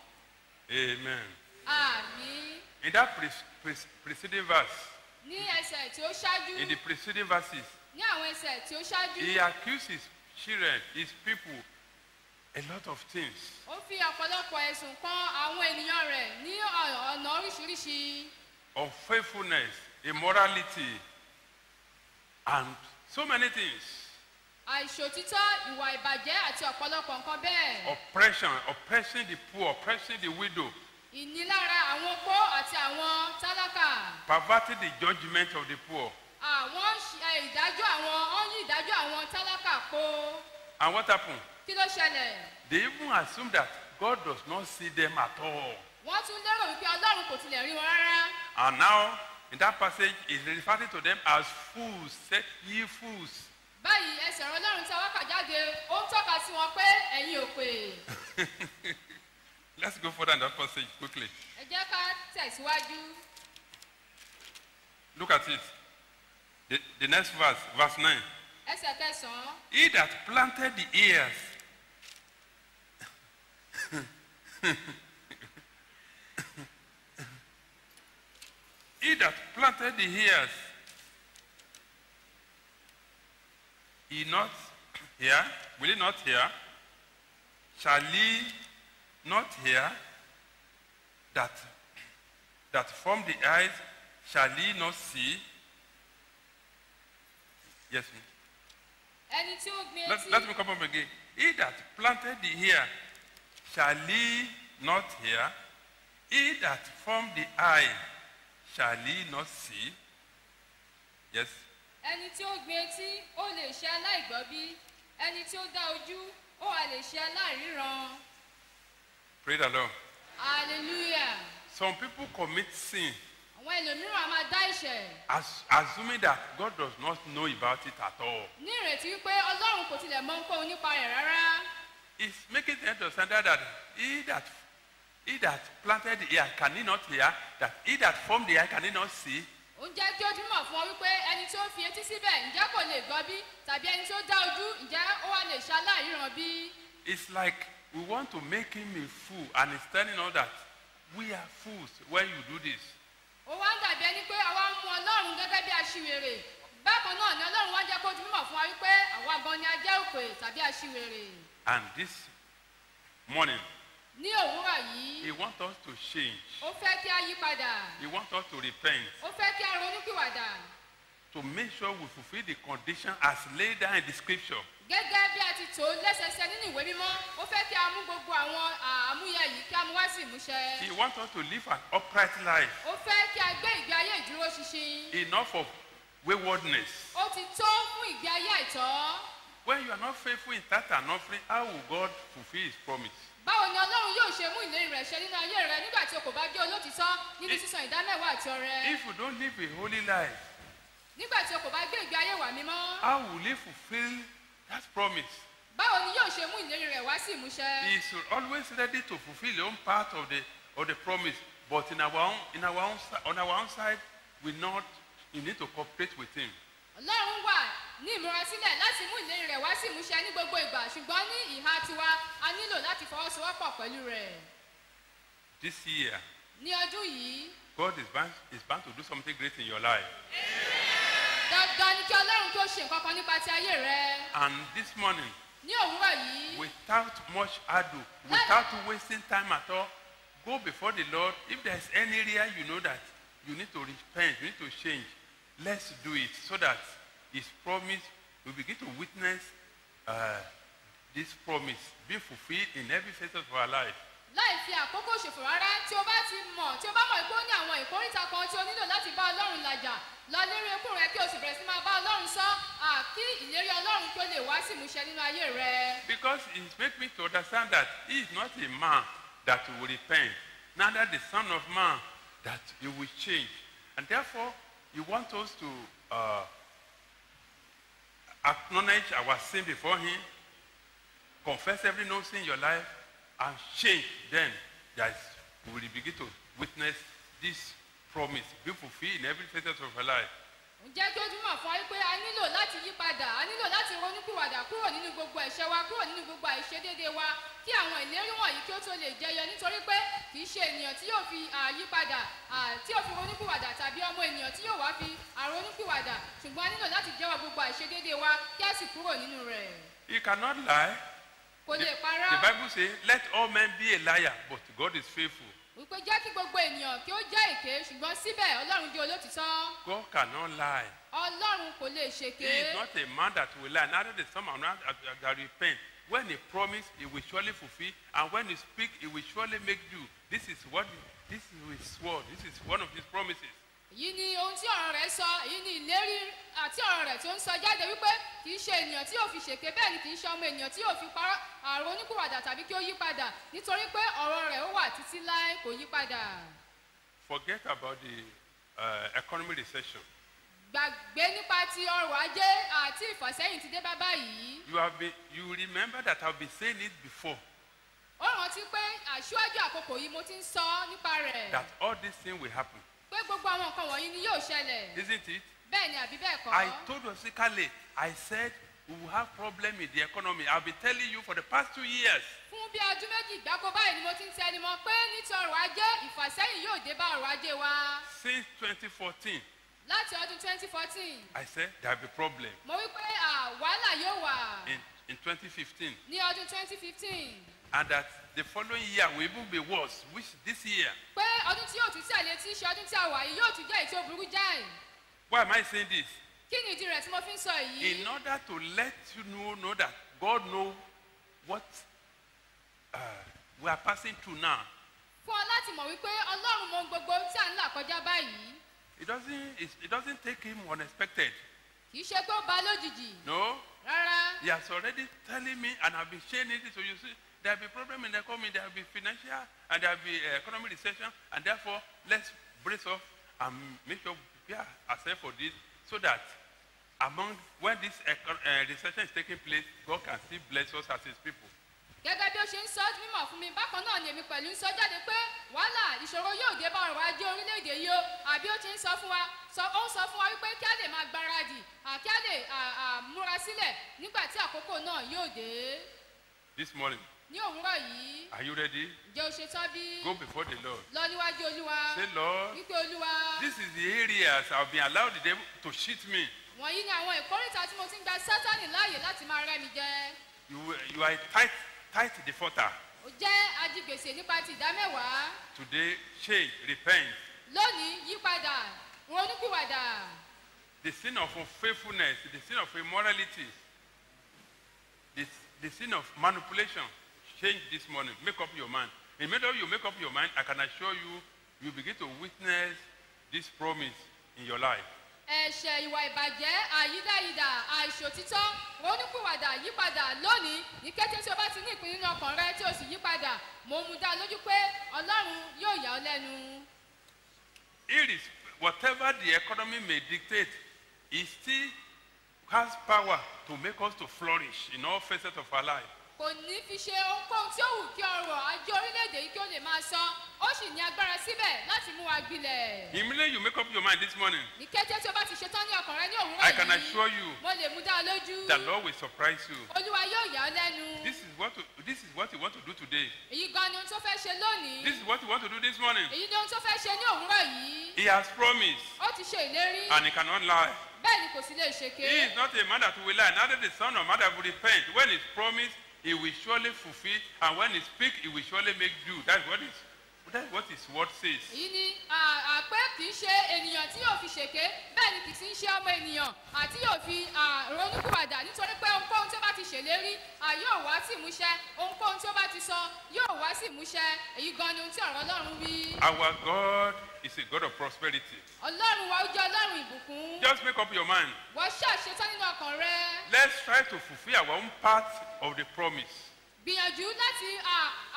Amen. àmì In that pre- preceding verse, ní ẹsẹ̀ tí ó ṣáájú. In the preceding verses, ní àwọn ẹsẹ̀ tí ó ṣáájú. He accused his children, his people, a lot of things. ó fi ọ̀pọ̀lọpọ̀ ẹ̀sùn kan àwọn ènìyàn rẹ̀ ní ọ̀nà oríṣiríṣi. Unfaithfulness, immorality, and so many things. àìṣòtítọ́ ìwà ìbàjẹ́ àti ọ̀pọ̀lọpọ̀ nǹkan bẹ́ẹ̀. Oppression, oppressing the poor, oppressing the widow, ìnilára àwọn opó àti àwọn tálákà perverting the judgment of the poor. àwọn ìdájọ́ àwọn wọ́n yí ìdájọ́ àwọn tálákà po And what happened? kí ló ṣẹlẹ̀ They even assume that God does not see them at all. wọ́n tún lérò wípé ọlọ́run kò tilẹ̀ rí wọn rárá And now, in that passage, he's referring to them as fools, say, ye fools. báyìí ẹsẹ̀ ọ̀rọ̀ ọlọ́run tí a wá kà jáde ó ń tọ́ka sí wọn pé ẹ̀yin ò pè <laughs> Let's go further in that passage quickly. ẹ jẹ́ ká tẹ̀síwájú Look at it. The, the next verse, verse 9. ẹsẹ̀ kẹsàn-án He that planted the ears He that planted the ears, he not hear, will he not hear? shall ye not hear that that from the eyes shall ye not see? Yes. Let, let me come up again. He that planted the ear shall ye not hear? He that formed the eye shall ye not see? Yes. ẹni tí ó gbin etí ó lè ṣe aláìgbọ́ bí ẹni tí ó dá ojú ó wà lè ṣe aláìríran Praise the Lord. hallelujah Some people commit sin àwọn ẹlòmíràn a máa dá as, assuming that God does not know about it at all. ní ìrètí wípé ọlọ́run kò tilẹ̀ mọ ohunkóhun nípa rẹ̀ rárá It's making them to understand that he that he that planted the ear can he not hear, that he that formed the eye can he not see. ó ń jẹ́ kí ó fún ọ wípé ẹni tí ó fi etí síbẹ̀ ǹjẹ́ kò lè gbọ́ bí tàbí ẹni tí ó dá ojú ǹjẹ́ ó wà lè ṣe aláìríran bí It's like we want to make him a fool, and he's telling us that we are fools when you do this. ó wá ń dàbí ẹni pé àwa mú ọlọ́run gẹ́gẹ́ bí aṣiwèrè. Bákan náà ni ọlọ́run wá jẹ́ kó di mímọ̀ fún wa wípé àwa gan ni a jẹ́ òpè tàbí aṣiwèrè. And this morning, ní òwúrọ̀ yìí he wants us to change. ó fẹ́ kí a yí padà. He wants us to repent, ó fẹ́ kí a ronúpìwàdà to make sure we fulfill the condition as laid down in the scripture. gẹ́gẹ́ bí a ti tò ó lẹ́sẹsẹ nínú ìwé mímọ́ ó fẹ́ kí a mú gbogbo àwọn àmúyẹ yìí kí a mú wá sí ìmúṣẹ He wants us to live an upright life, ó fẹ́ kí a gbé ìgbé ayé ìdúró ṣinṣin enough of waywardness. ó ti tó fún ìgbé ayé àìtọ́ When you are not faithful in that and offering, how will God fulfill his promise? báwo ni ọlọ́run yóò ṣe mú ìlérí rẹ̀ ṣe nínú ayé rẹ nígbà tí o kò bá jẹ́ olótìtọ́ nínú sísan ìdámẹ́wàá àti ọrẹ If you don't live a holy life, nígbà tí o kò bá gbé ìgbé ayé wà mímọ́ how will he fulfill that promise? báwo ni yóò ṣe mú ìlérí rẹ̀ wá sí ìmúṣẹ He is always ready to fulfill his own part of the of the promise, but in our own in our own on our own side, we not you need to cooperate with him. ọlọ́run wà ní ìmúrasílẹ̀ láti mú ìlérí rẹ̀ wá sí ìmúṣẹ ní gbogbo ìgbà ṣùgbọ́n ní ìhà tiwa a nílò láti fọwọ́sowọ́pọ̀ pẹ̀lú rẹ̀ This year, ní ọdún yìí God is bound, is bound to do something great in your life. Dandan ni kí ọlọ́run kí ó ṣe nǹkan kan nípa ti ayé rẹ And this morning, ní òwúrọ̀ yìí without much ado, without wasting time at all, go before the Lord. If there's any area you know that you need to repent, you need to change, let's do it so that His promise will begin to witness uh, this promise being fulfilled in every phase of our life. Láì fi àkókò ṣòfò rárá tí o bá ti mọ̀ tí o bá mọ̀ pé ní àwọn ìkórìtà kan tí o nílò láti bá ọlọ́run làjà lọ lérí ikú rẹ kí o sì bẹ̀rẹ̀ sí máa bá ọlọ́run sọ kí ìlérí ọlọ́run kí ó lè wá sí ìmúṣẹ nínú ayé rẹ. Because He's made me to understand that He is not a man that will repent, neither the Son of Man that He will change. And therefore, He wants us to uh, acknowledge our sin before Him, confess every no sin in your life, and change. Then, that we will begin to witness this promise be fulfilled in every phase of our life. ǹjẹ́ kí ó túmọ̀ fún ọ pé a nílò láti yí padà a nílò láti ronúpìwàdà kúrò nínú gbogbo ẹ̀ṣẹ̀ wa kúrò nínú gbogbo àìṣedéédé wa kí àwọn ìlérí wọ̀nyí kí ó tó lè jẹyọ nítorí pé kì í ṣe ènìyàn tí yóò fi àyípadà tí yóò fi ronúpìwàdà tàbí ọmọ ènìyàn tí yóò wá fi àronúpìwàdà ṣùgbọ́n a nílò láti jẹ́wọ́ gbogbo àìṣedéédé wa kí a sì kúrò nínú rẹ̀ He cannot lie. Kò lè The Bible says, let all men be a liar, but God is faithful. wípé jẹ́ kí gbogbo ènìyàn kí ó jẹ́ èké ṣùgbọ́n síbẹ̀ ọlọ́run jẹ́ olótìtọ́ God cannot lie. ọlọ́run kò lè He ṣèké is not a man that will lie, neither the son of man that repent. When he promise, he will surely fulfill, and when he speak, he will surely make do. This is what this is his word. This is one of his promises. Èyí ni ohun tí ọ̀rọ̀ rẹ̀ sọ èyí ni ìlérí àti ọ̀rọ̀ rẹ̀ tó ń sọ jáde wípé kì í ṣe ènìyàn tí yóò fi ṣèké bẹ́ẹ̀ ni kì í ṣe ọmọ ènìyàn tí yóò fi parọ́ àrùn oníkùwàdà tàbí kí ó yí padà nítorí pé ọ̀rọ̀ rẹ̀ ó wà títí láé kò yí padà Forget about the uh, economic recession. gbàgbé nípa ti ọrọ̀ ajé àti ìfàsẹ́yìn ti dé bá báyìí You have been, you remember that I've been saying it before. ó rántí pé àṣíwájú àkókò yìí mo ti ń sọ nípa rẹ̀ That all these things will happen, pé gbogbo àwọn nǹkan wọ̀nyí ni yóò ṣẹlẹ̀ isn't it? bẹ́ẹ̀ ni àbí bẹ́ẹ̀ kọ́ I told you physically. I said we will have problem in the economy. I've been telling you for the past two years. fún bí ọdún méjì gbáko báyìí ni mo ti ń tẹnu mọ́ pé nítorí ọrọ̀ ajé ìfàsẹ́yìn yóò dé bá ọrọ̀ ajé wa Since 2014, láti ọdún 2014 I said there will be problem. mo wí pé wàhálà yóò wà in, in 2015 ní ọdún twenty fifteen and that the following year will even be worse, which this year. pé ọdún tí yóò tún tẹ̀lé tí í ṣe ọdún tí a wà yìí yóò tún jẹ́ ó burú jáì Why am I saying this? kí ni ìdí rẹ̀ tí mo fi ń sọ èyí In order to let you know, know that God know what uh, we are passing through now. fún ọ láti mọ̀ wípé ọlọ́run mọ gbogbo tí à ń là kọjá báyìí It doesn't, it, it doesn't take him unexpected. kì í ṣe pé ó ba lójijì No, rárá he has already telling me and I've been sharing it. So you see, there will be problem in the economy, there will be financial and there will be uh, economic recession. And therefore, let's brace off and make sure we prepare ourselves for this so that among when this uh, recession is taking place, God can still bless us as his people. gẹ́gẹ́ bí ó ṣe ń sọ mímọ̀ fún mi bákan náà ni èmi pẹ̀lú ń sọ jáde pé wàhálà ìṣòro yóò dé bá ọrọ̀ ajé orílẹ̀-èdè yìí o àbí ó ti ń sọ fún wa ó ń sọ fún wa wípé kí á lè máa gbáradì kí á lè múra sílẹ̀ nígbà tí àkókò náà yóò dé This morning, ní òwúrọ̀ yìí are you ready? ǹjẹ́ o ṣe tán bí Go before the Lord. lọ níwájú olúwa Say, Lord, wípé olúwa this is the areas I've been allowed the devil to cheat me. wọ̀nyí ni àwọn ìkórìtà tí mo ti ń gba sátánì láàyè láti máa rẹ́ mi jẹ You, you are tight, tight defaulter. ó jẹ́ ajigbèsè nípa ti ìdámẹ́wàá Today, change, repent. lónìí yípadà ronúpìwàdà The sin of unfaithfulness, the sin of immorality, the, the sin of manipulation, change this morning. Make up your mind. Immediately you make up your mind, I can assure you, you begin to witness this promise in your life. ẹ̀ṣẹ̀ ìwà ìbàjẹ́ àyídáyidà àìṣòtítọ́ ronúpìwàdà yípadà lónìí ní kété tí o bá ti ní ìpín nínú ọkàn rẹ tí o sì yípadà mo mú dá lójú pé ọlọ́run yóò yà ọ́ lẹ́nu. It is whatever the economy may dictate, it still has power to make us to flourish in all facets of our life. Kò ní fi ṣe ohunkóhun tí ó wù kí ọrọ̀ ajé orílẹ̀-èdè yìí kí ó lè máa san ó sì ní agbára síbẹ̀ láti mú wa gbilẹ̀. Immediately you make up your mind this morning, ní kété tí o bá ti ṣetán ní ọkàn rẹ ní òwúrọ̀ I can yìí assure you mo lè mú dá ọ lójú the Lord will surprise you. olúwa yóò yà ọ́ lẹ́nu. This is what this is what you want to do today. èyí gan ni ohun tó fẹ́ ṣe lónìí. This is what you want to do this morning. èyí ni ohun tó fẹ́ ṣe ní òwúrọ̀ yìí. He has promised ó ti ṣe ìlérí. and he cannot lie. bẹ́ẹ̀ ni kò sí lè He ṣèké. is not a man that will lie, neither the son of man that will repent. When he's promised, he will surely fulfill, and when he speak, he will surely make do. That's what his that's what his word says. èyí ni àpé kì í ṣe ènìyàn tí yóò fi ṣèké bẹ́ẹ̀ ni kì í ṣe ọmọ ènìyàn àti yóò fi à, ronúpìwàdà nítorí pé ohunkóhun tí ó bá ti ṣèlérí yóò wá sí ìmúṣẹ ohunkóhun tí ó bá ti sọ yóò wá sí ìmúṣẹ èyí gan ni ohun tí ọ̀rọ̀ ọlọ́run wí. Our God is a God of prosperity. ọlọ́run wa ó jẹ́ ọlọ́run ìbùkún. Just make up your mind. wọ́n ṣàṣetán nínú ọkàn rẹ. Let's try to fulfill our own part of the promise. Gbìyànjú láti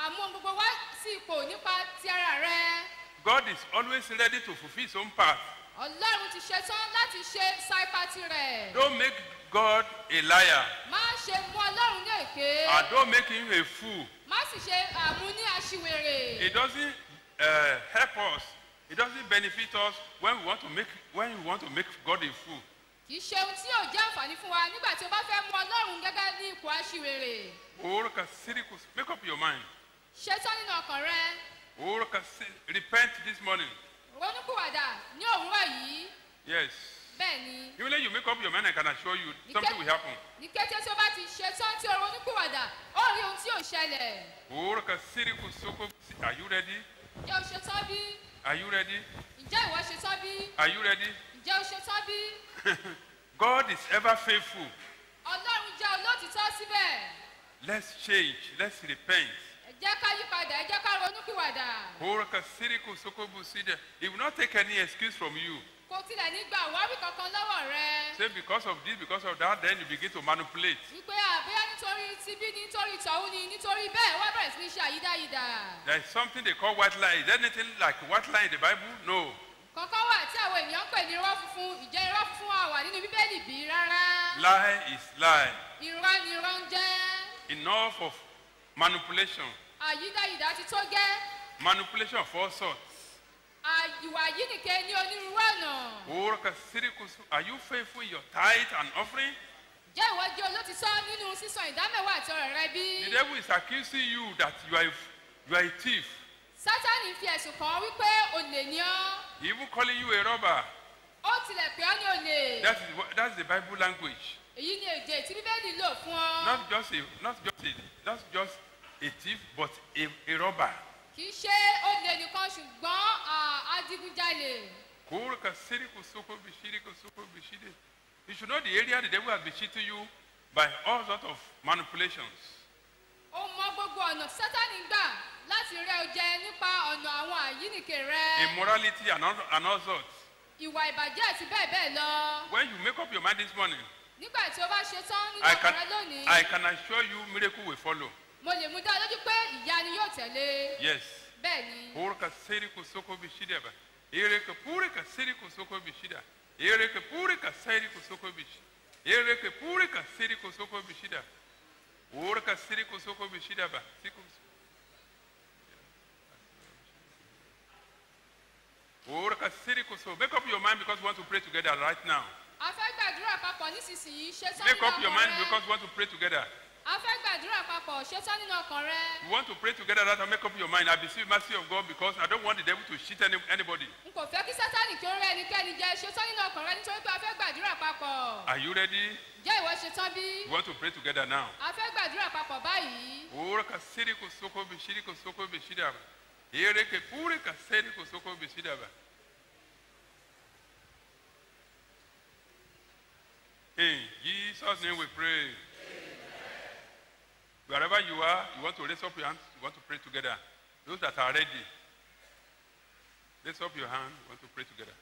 àmú gbogbo wá sí ipò nípa ti ara rẹ. God is always ready to fulfill his own part. ọlọ́run ti ṣetán láti ṣe sáípà tirẹ̀. Don't make God a liar. má ṣe mú ọlọ́run ní èké. And don't make him a fool. má sì ṣe àmú ní aṣiwèrè. It doesn't uh, help us. It doesn't benefit us when we want to make when we want to make God a fool. kì í ṣe ohun tí yóò jẹ́ àǹfààní fún wa nígbà tí o bá fẹ́ mú ọlọ́run gẹ́gẹ́ ní ipò aṣiwèrè. Oroka sirikus, make up your mind. ṣetán nínú ọkàn rẹ. Oroka repent this morning. ronúkúwàdà ní òwúrọ̀ yìí. Yes. bẹ́ẹ̀ ni Even if you make up your mind, I can assure you something will happen. ní kété o bá ti ṣetán tí o ronúkúwàdà ó rí ohun tí yóò ṣẹlẹ̀. Oroka sirikus soko. Are you ready? ǹjẹ́ o ṣetán bí? Are you ready? ǹjẹ́ ìwọ ṣetán bí? Are you ready? ǹjẹ́ o ṣetán bí? <laughs> God is ever faithful. ọlọ́run jẹ́ olóòtítọ́ síbẹ̀. Let's change. Let's repent. ẹ jẹ́ ká yípadà ẹ jẹ́ ká ronúkúwàdà. Oroka sirikus soko busida. He will not take any excuse from you. kò tilẹ̀ ní gba àwáwí kankan lọ́wọ́ rẹ. Say because of this, because of that, then you begin to manipulate. wípé àbíyá nítorí tibí nítorí tọ̀hún ni nítorí bẹ́ẹ̀ wá bẹ̀rẹ̀ sí ní ṣe àyídáyidà. There is something they call white lie. Is there anything like white lie in the Bible? No. kankan wà tí àwọn ènìyàn ń pè ní irọ́ funfun ìjẹ́ irọ́ funfun wà nínú bíbélì bí rárá. Lie is lie. irọ́ ni irọ́ ń jẹ́. Enough of manipulation. àyídáyidà ti tó gẹ́. Manipulation of all sorts. àyùwà yìí nìkan ní onírúurú ọ̀nà. Oroka sirikus. Are you faithful in your tithe and offering? jẹ́ ìwọ jẹ́ olótìtọ́ nínú sísan ìdámẹ́wàá àti ọ̀rọ̀ rẹ bí. The devil is accusing you that you are a, you are a thief. sátani fi ẹ̀sùn kàn án wípé olè ni ọ́. He even calling you a robber. ó tilẹ̀ pé ọ́ ní olè. That is what, that's the Bible language. Èyí ni èdè tí bíbélì lò fún ọ Not just a, not just a, not just a thief, but a, a robber. kì í ṣe olè nìkan ṣùgbọ́n adigunjalè Kurka siriku soko bishiri soko bishiri. You should know the area the devil has been cheating you by all sorts of manipulations. ó mọ gbogbo ọ̀nà sátani gbà láti rẹ ọ jẹ nípa ọ̀nà àwọn àyínìke rẹ Immorality and all, and all sorts. ìwà ìbàjẹ́ àti bẹ́ẹ̀ bẹ́ẹ̀ lọ When you make up your mind this morning, nígbà tí o bá ṣe tán nínú ọkàn rẹ lónìí I can assure you miracle will follow. mo lè mú dá lójú pé ìyanu yóò tẹ̀lé Yes. bẹ́ẹ̀ ni Kurka siriku soko bishiri ba. Ereke purika siriku soko bishida. Ereke purika siriku soko bishida. Ereke purika siriku soko bishida. Urka siriku soko bishida ba. Siku Urka siriku so. Make up your mind because we want to pray together right now. A fẹ́ gbàdúrà papọ̀ nísinsìnyí ṣe tán Make up your mind because we want to pray together. a fẹ́ gbàdúrà papọ̀ ṣe tán nínú ọkàn rẹ You want to pray together that and make up your mind. I beseech mercy of God because I don't want the devil to cheat any, anybody. n kò fẹ́ kí sátani kí ó rẹ ẹnikẹ́ni jẹ ṣe tán nínú ọkàn rẹ nítorí pé a fẹ́ gbàdúrà papọ̀ Are you ready? jẹ́ ìwọ ṣe tán bí We want to pray together now. a fẹ́ gbàdúrà papọ̀ báyìí Ora kasiri kusoko bishiri kusoko bishida ba. Ere ke pure kasiri kusoko bishida ba. In Jesus' name we pray. Wherever you are, you want to raise up your hand, you want to pray together. Those that are ready, raise up your hand, you want to pray together.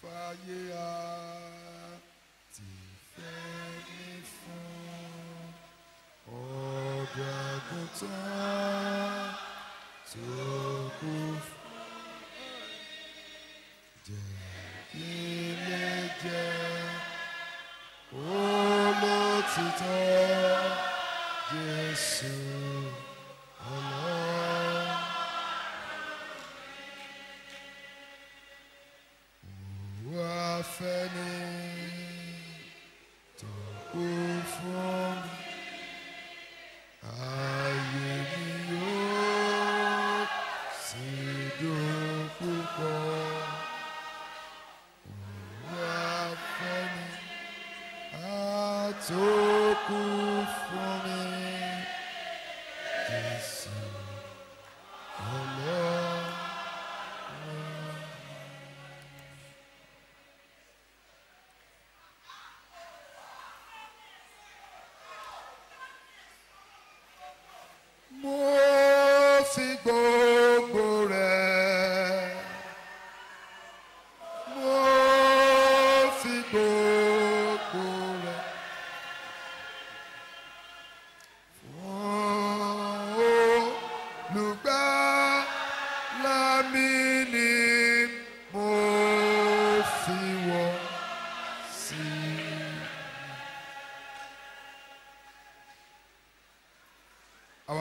fàyè á ti fẹ́ mi fún ọ̀dọ̀ àgùntàn tó kú jẹ́ olótìtọ́ Jésù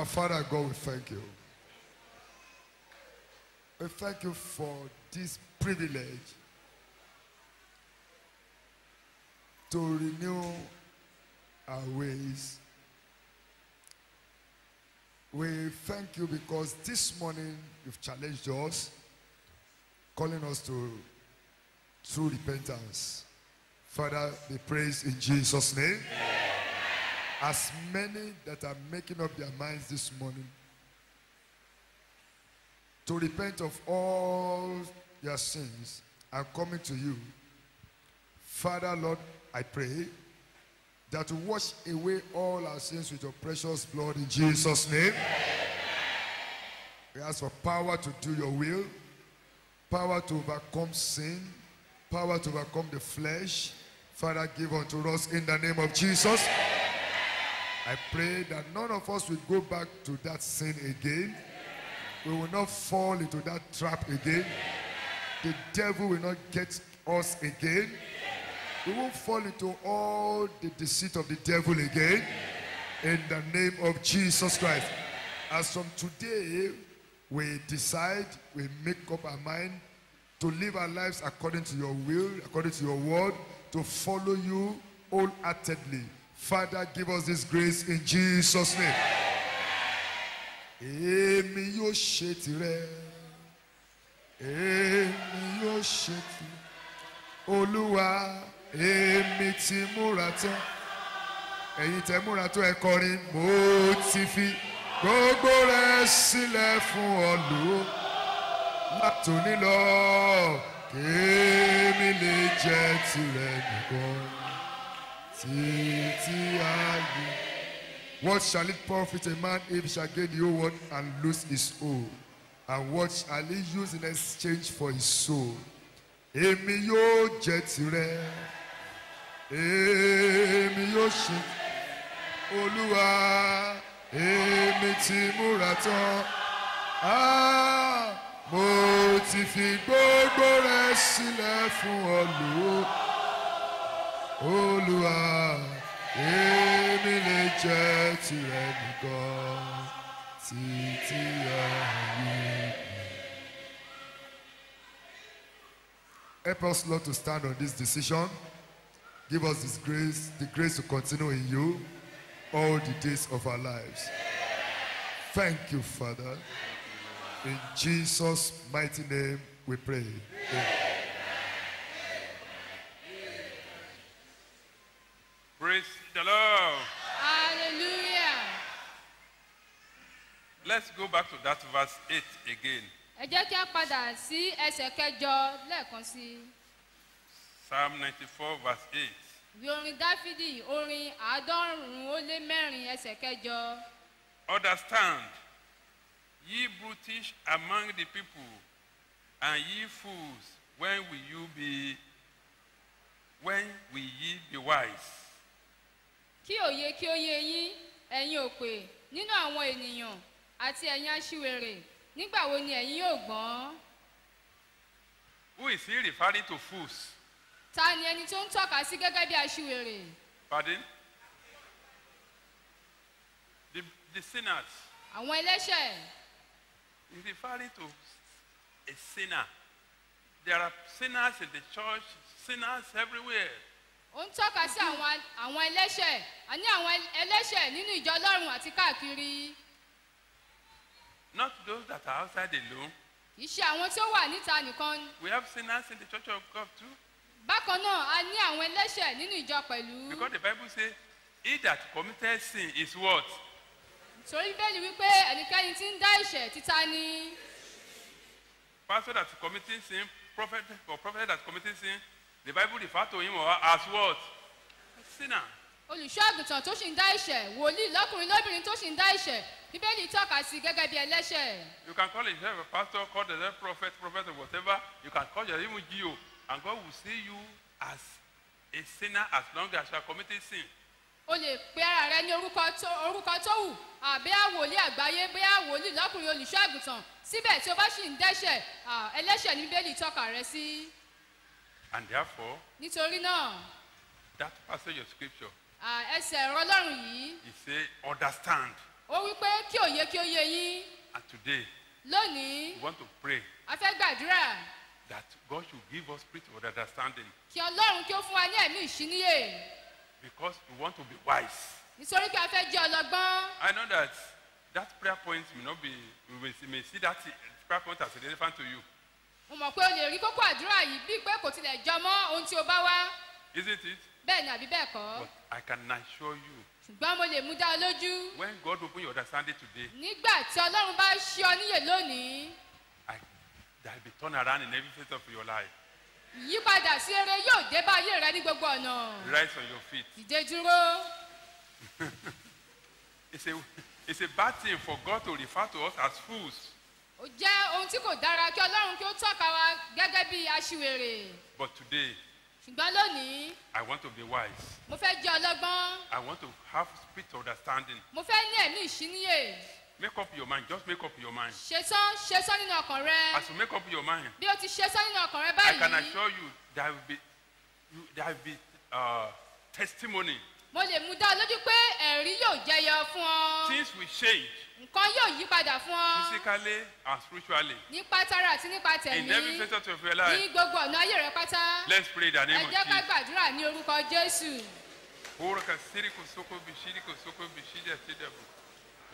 Father God, we thank you. We thank you for this privilege to renew our ways. We thank you because this morning you've challenged us, calling us to true repentance. Father, be praised in Jesus' name. As many that are making up their minds this morning to repent of all their sins and coming to you, Father, Lord, I pray that you wash away all our sins with your precious blood in Jesus' name. We ask for power to do your will, power to overcome sin, power to overcome the flesh. Father, give unto us in the name of Jesus. I pray that none of us will go back to that sin again. We will not fall into that trap again. The devil will not get us again. We won't fall into all the deceit of the devil again. In the name of Jesus Christ. As from today, we decide, we make up our mind to live our lives according to your will, according to your word, to follow you wholeheartedly. Father, give us this grace in Jesus' name. Èmi yóò ṣe tirẹ̀, èmi yóò ṣe ti olúwa èmi ti múra tán. Ẹ̀yin tẹ múra tó ẹ kọrin mo ti fi gbogbo rẹ sílẹ̀ fún ọ lò látòní lọ kémi lè jẹ tirẹ̀ nìkan What shall it profit a man if he shall gain the whole world and lose his own? And what shall he use in exchange for his soul? Èmi yóò jẹ tirẹ̀, èmi yóò ṣe olúwa, èmi ti múra tán. Ah, mo ti fi gbogbo rẹ̀ sílẹ̀ fún ọ lò ó. Help us, Lord, to stand on this decision. Give us this grace, the grace to continue in you all the days of our lives. Thank you, Father. In Jesus' mighty name we pray. Amen. Praise the Lord. hallelujah. Let's go back to that verse 8 again. ẹ jẹ́ kí a padà sí ẹsẹ̀ kẹjọ lẹ́ẹ̀kan sí. Psalm 94, verse 8. ìwé orin dáfídì orin àádọ́rùn-ún ó lé mẹ́rin ẹsẹ̀ kẹjọ. Understand, ye brutish among the people, and ye fools, when will you be, when will ye be wise? Kí òye kí ó yé yín ẹ̀yin òpè nínú àwọn ènìyàn àti ẹ̀yin aṣiwèrè nígbà wo ni ẹ̀yin yóò gbọ́n. Who is he referring to fools? ta ni ẹni tó ń tọ́ka sí gẹ́gẹ́ bí aṣiwèrè. Pardon? The, the sinners. àwọn ẹlẹ́ṣẹ̀ He's referring to a sinner. There are sinners in the church, sinners everywhere. Ó ń tọ́ka sí àwọn ẹlẹ́ṣẹ̀ àní àwọn ẹlẹ́ṣẹ̀ nínú ìjọ ọlọ́run àti káàkiri Not those that are outside alone. kì í ṣe àwọn tí ó wà níta nìkan We have sinners in the church of God too. bákan náà a ní àwọn ẹlẹ́ṣẹ̀ nínú ìjọ pẹ̀lú Because the Bible says, He that committed sin is what? torí bẹ́ẹ̀ni wípé ẹnikẹ́ni tí ń dá ìṣẹ̀ títa ni Pastor that's committing sin, prophet or prophet that's committing sin, the Bible refers to him as what? Sinner. olùṣọ́ àgùntàn tó sì ń dá ìṣẹ̀ wòlíì lọ́kùnrin lóbìnrin tó sì ń dá ìṣẹ̀ bíbélì tọ́ka sí gẹ́gẹ́ bí ẹlẹ́ṣẹ̀ You can call yourself a pastor, call yourself prophet, prophet or whatever. You can call yourself even Geo. And God will see you as a sinner as long as you are committing sin. o lè pe ara rẹ ní orúkọ tó orúkọ tó wù àbí àwòlí àgbáyé bí àwòlí lọ́kùnrin olùṣọ́ àgùntàn síbẹ̀ tí o bá sì ń dẹ́ṣẹ̀ ẹlẹ́ṣẹ̀ ní bíbélì tọ́ka rẹ sí And therefore, nítorí náà that passage of scripture, ẹsẹ̀ ẹ̀rọ ọlọ́run yìí he say, understand. ó wí pé kí òye kí ó yé yín. And today, lónìí we want to pray a fẹ́ gbàdúrà. that God should give us spirit of understanding. Kí ọlọ́run kí ó fún wa ní ẹ̀mí ìṣíníyè. Because we want to be wise. nítorí pé a fẹ́ jẹ́ ọlọ́gbọ́n. I know that that prayer point may not be, we may see, may see that prayer point as relevant to you, mo mọ̀ pé o lè rí kókó àdúrà yìí bíi pé kò tilẹ̀ jọ mọ́ ohun tí o bá wá isn't it? bẹ́ẹ̀ ni àbí bẹ́ẹ̀ kọ́ But I can assure you, ṣùgbọ́n mo lè mú dá ọ lójú when God open your understanding today, nígbà tí ọlọ́run bá ṣí ọ níyè lónìí there will be turn around in every phase of your life. ìyípadà sí eré yóò dé bá ayé rẹ ní gbogbo ọ̀nà Rise on your feet. dìde dúró <laughs> It's a, it's a bad thing for God to refer to us as fools. Ó jẹ́ ohun tí kò dára kí ọlọ́run kí ó tọ́ka wa gẹ́gẹ́ bí aṣiwèrè But today, ṣùgbọ́n lónìí I want to be wise. mo fẹ́ jẹ́ ọlọ́gbọ́n I want to have spirit understanding. mo fẹ́ ní ẹ̀mí ìṣíníyè Make up your mind. Just make up your mind. ṣetán ṣetán nínú ọkàn rẹ As you make up your mind, bí o ti ṣetán nínú ọkàn rẹ I can báyìí assure you there will be, you, there will be uh, testimony. Mo lè mú dá ọ lójú pé ẹ̀rí yóò jẹyọ fún ọ Things will change nǹkan yóò yí padà fún ọ physically and spiritually nípa tara àti nípa in every tẹ̀mí facet of your ní life. gbogbo ọ̀nà ayé rẹ pátá Let's pray the ẹ name of jẹ́ ká Jesus. gbàdúrà ní orúkọ jésù ka siri ko soko bishiri ko soko bishiri asidaba.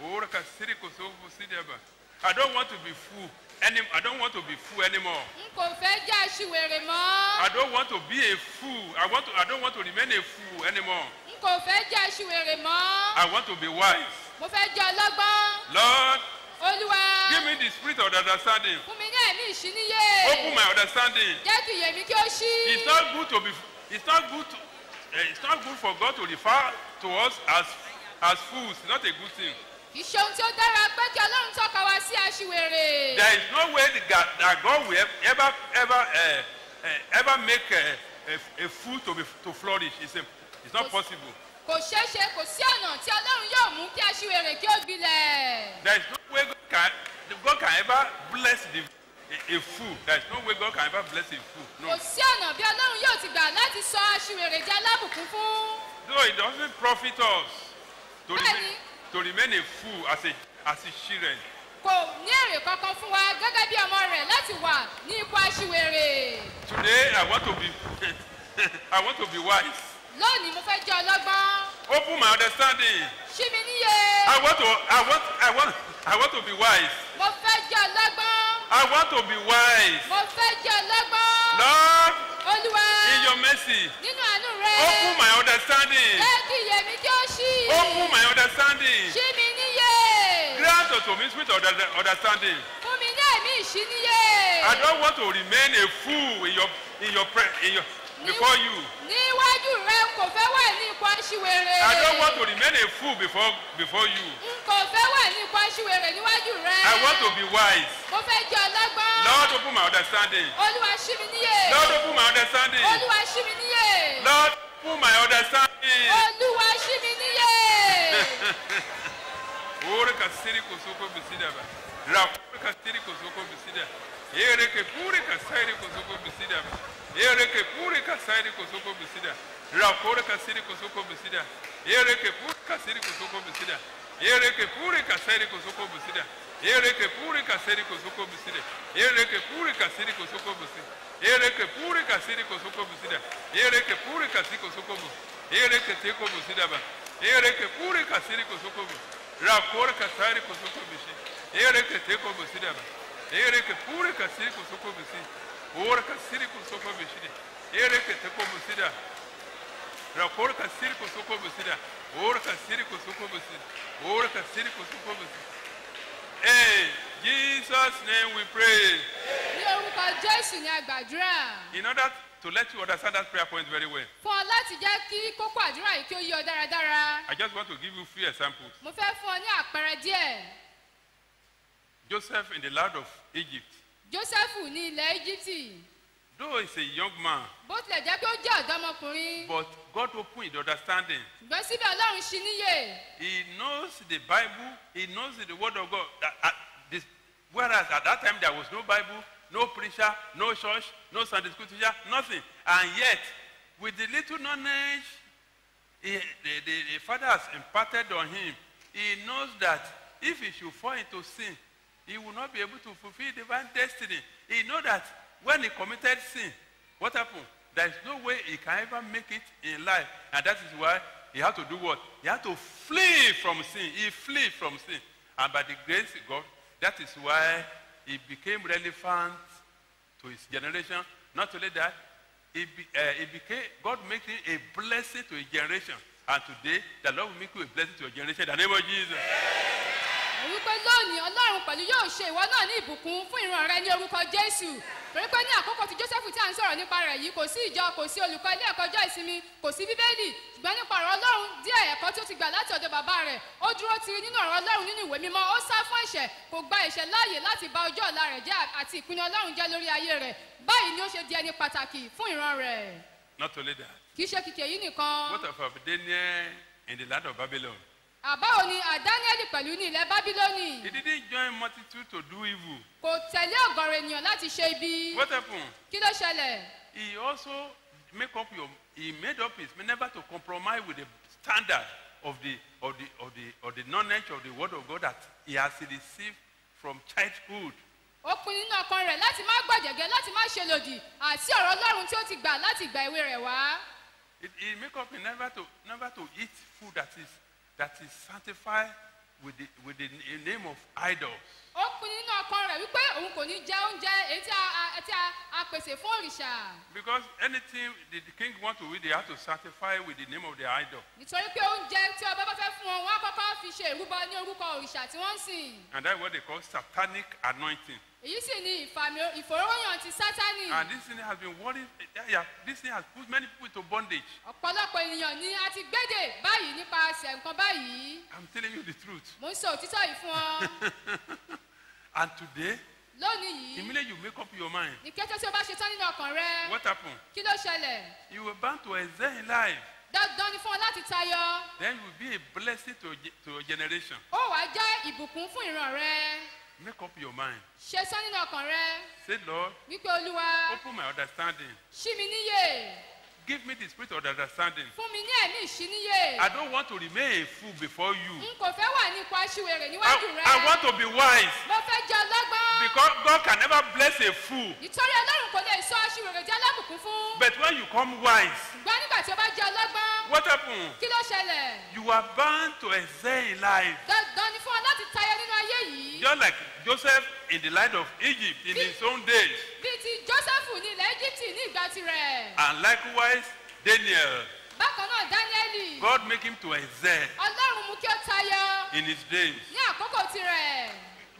Ora ka siri ko soko sidaba. I don't want to be fool. Any, I don't want to be fool anymore. n kò fẹ́ jẹ́ aṣiwèrè mọ́ I don't want to be a fool. I want to. I don't want to remain a fool anymore. n kò fẹ́ jẹ́ aṣiwèrè mọ́ I want to be wise. mo fẹ́ jẹ́ ọlọ́gbọ́n Lord, olúwa give me the spirit of understanding. fún mi ní ẹ̀mí ìṣíníyè Open my understanding. jẹ́ kí iyè mi kí ó ṣí It's not good to be. It's not good to. Uh, it's not good for God to refer to us as as fools. It's not a good thing. Kì í ṣe ohun tí ó dára pé kí ọlọ́run tọ́ka wá sí aṣiwèrè There is no way that God, that God will ever ever uh, uh, ever make a, a, a fool to be to flourish. It's, a, it's not possible. kò ṣeé ṣe kò sí ọ̀nà tí ọlọ́run yóò mú kí aṣiwèrè kí ó gbilẹ̀ There is no way God can, God can ever bless the, a, a fool. There is no way God can ever bless a fool. kò No. sí ọ̀nà bí ọlọ́run yóò ti gbà láti sọ aṣiwèrè jẹ́ alábùkún fún No, it doesn't profit us to remain, to remain a fool as a as a children. kò ní èrè kankan fún wa gẹ́gẹ́ bí ọmọ rẹ̀ láti wà ní ipò aṣiwèrè Today I want to be <laughs> I want to be wise. lónìí mo fẹ́ jẹ́ ọlọ́gbọ́n Open my understanding. ṣí mi níyè I want to I want I want I want to be wise. mo fẹ́ jẹ́ ọlọ́gbọ́n I want to be wise. mo fẹ́ jẹ́ ọlọ́gbọ́n Lord, olúwa in your mercy, nínú àánú rẹ open my understanding. jẹ́ kí kí ó ṣí Open my understanding. ṣí mi níyè Grant unto me under- understanding. fún mi ní ẹ̀mí ìṣíníyè I don't want to remain a fool in your in your in your before you. níwájú rẹ n kò fẹ́ wà ní ipò aṣiwèrè I don't want to remain a fool before before you. n kò fẹ́ wà ní ipò aṣiwèrè níwájú rẹ I want to be wise. mo fẹ́ jẹ́ ọlọ́gbọ́n Lord, open my understanding. olúwa ṣí mi níyè Lord, open my understanding. olúwa ṣí mi níyè Lord, open my understanding. olúwa ṣí mi níyè <laughs> Ore kasiri kosoko bisida ba. Rakure kasiri kosoko bisida. Ere ke pure kasiri kosoko bisida ba. Ere ke pure kasiri kosoko bisida. Rakure kasiri kosoko bisida. Ere ke pure kasiri kosoko bisida. Ere ke pure kasiri kosoko bisida. Ere ke pure kasiri kosoko bisida. Ere ke pure kasiri kosoko bisida. Ere ke pure kasiri kosoko bisida. Ere ke pure kasiri kosoko bisida. Ere ke teko bisida ba. Ere ke pure kasiri kosoko bisida. rakor ka sari ko soko bisi ere ke te ko bisi da ba ere ke pure ka siri ko soko bisi or ka siri ko soko bisi de ere ke te ko bisi da rakor ka siri ko soko bisi da or ka siri ko soko bisi or ka siri ko soko bisi hey jesus name we pray. Ní orúkọ jésù ní àgbàdúrà in order to let you understand that prayer point very well. Fún ọ láti jẹ́ kí kókó àdúrà yìí kí ó yé ọ dáradára. I just want to give you few examples. Mo fẹ́ fún ọ ní àpẹẹrẹ díẹ̀. Joseph in the land of egypt jósẹ́fù ní ilẹ̀ íjíbítì though he's a young man bó tilẹ̀ jẹ́ pé ó jẹ́ ọ̀dọ́mọkùnrin but god opened his understanding ṣùgbọ́n síbẹ̀ ọlọ́run ṣí níyè He knows the Bible. He knows the Word of God. At this- whereas at that time there was no Bible, no preacher, no church, no Sunday school teacher, nothing. And yet, with the little knowledge he, the, the, the Father has imparted on him, he knows that if he should fall into sin, he will not be able to fulfill divine destiny. He know that when he committed sin, what happened? There is no way he can ever make it in life. And that is why he had to do what? He had to flee from sin. He flee from sin. And by the grace of God, that is why he became relevant to his generation. Not only that, he, be, uh, he became, God made him a blessing to his generation. And today, the Lord will make you a blessing to your generation. In the name of Jesus. Wípé lónìí ọlọ́run pẹ̀lú yóò ṣe ìwọ náà ní ìbùkún fún ìran rẹ ní orúkọ jésù torí pé ní àkókò tí joseph tí à ń sọ̀rọ̀ nípa rẹ̀ yìí kò sí ìjọ kò sí olùkọ́ ilé ẹ̀kọ́ ọjọ́ ìsinmi kò sí bíbélì ṣùgbọ́n nípa ọ̀rọ̀ ọlọ́run díẹ̀ ẹ̀kọ́ tí ó ti gbà láti ọ̀dọ̀ bàbá rẹ̀ ó dúró tiri nínú ọ̀rọ̀ ọlọ́run nínú ìwé mímọ́ ó sá fún ẹ̀ṣẹ̀ kò gba ẹ̀ṣẹ̀ láàyè láti ba ọjọ́ ọ̀la rẹ̀ jẹ́ àti ìpinnu ọlọ́run jẹ́ lórí ayé rẹ̀ báyìí ni ó ṣe di ẹni pàtàkì fún ìran rẹ̀ Not only that. kì í ṣe kìkì èyí nìkan What of Daniel in the land of Babylon? Àbáwo ni àdáníẹ́lì pẹ̀lú ní ilẹ̀ bábílónì He didn't join multitude to do evil. kò tẹ̀lé ọ̀gọ̀rọ̀ ènìyàn láti ṣe ibi What happened? kí ló ṣẹlẹ̀ He also make up your he made up his never to compromise with the standard of the of the of the of the knowledge of the word of God that he has received from childhood. ó pinnu nínú ọkàn rẹ̀ láti má gbọ̀jẹ̀gẹ́ láti má ṣe lòdì àti ọ̀rọ̀ ọlọ́run tí ó ti gbà láti ìgbà èwe rẹ̀ wá. It, he make up him never to never to eat food that is that is sanctified with the, with the name of idols. Ó pinnu nínú ọkàn rẹ̀ wípé òun kò ní jẹ oúnjẹ èyí tí a- tí pèsè fún òrìṣà Because anything the, king want to eat, they have to sacrifice with the name of the idol. nítorí pé oúnjẹ tí ọba bá fẹ́ fún wọn wọn á kọ́kọ́ fi ṣe ìrúbọ ní orúkọ òrìṣà tí wọ́n ń sìn And that's what they call satanic anointing. èyí sì ni ìfàmì ìfòróróyàn ti sátánì And this thing has been worrying, yeah, this thing has put many people into bondage. ọ̀pọ̀lọpọ̀ ènìyàn ni a ti gbédè báyìí nípasẹ̀ nǹkan báyìí I'm telling you the truth. mo ń sọ òtítọ́ yìí fún ọ <laughs> And today, lónìí yìí immediately you make up your mind. kété tí o bá ṣe tán nínú ọkàn rẹ What happened? kí ló ṣẹlẹ̀ You were bound to excel in life. dandan ni fún ọ láti tayọ Then you will be a blessing to, to your generation. ó wàá jẹ́ ìbùkún fún ìran rẹ Make up your mind. ṣe tán nínú ọkàn rẹ Say, Lord, wípé olúwa open my understanding. ṣí mi níyè Give me the spirit of understanding. fún mi ní ẹ̀mí ìṣíníyè I don't want to remain a fool before you. n kò fẹ́ wà ní ipò aṣiwèrè níwájú rẹ I want to be wise mo fẹ́ jẹ́ ọlọ́gbọ́n because God can never bless a fool. nítorí ọlọ́run kò lè sọ aṣiwèrè jẹ́ alábùkún fún But when you come wise, ṣùgbọ́n nígbà tí o bá jẹ́ ọlọ́gbọ́n what happens? kí ló ṣẹlẹ̀ You are bound to excel in life. dandan ni fún ọ láti tayọ nínú ayé yìí Just like Joseph in the land of Egypt in his own days. bíi ti joseph ní ilẹ̀ egypt ní ìgbà tirẹ̀ And likewise, Daniel. bákan náà dáníẹ́lì God make him to excel ọlọ́run mú kí ó tayọ in his days. ní àkókò tirẹ̀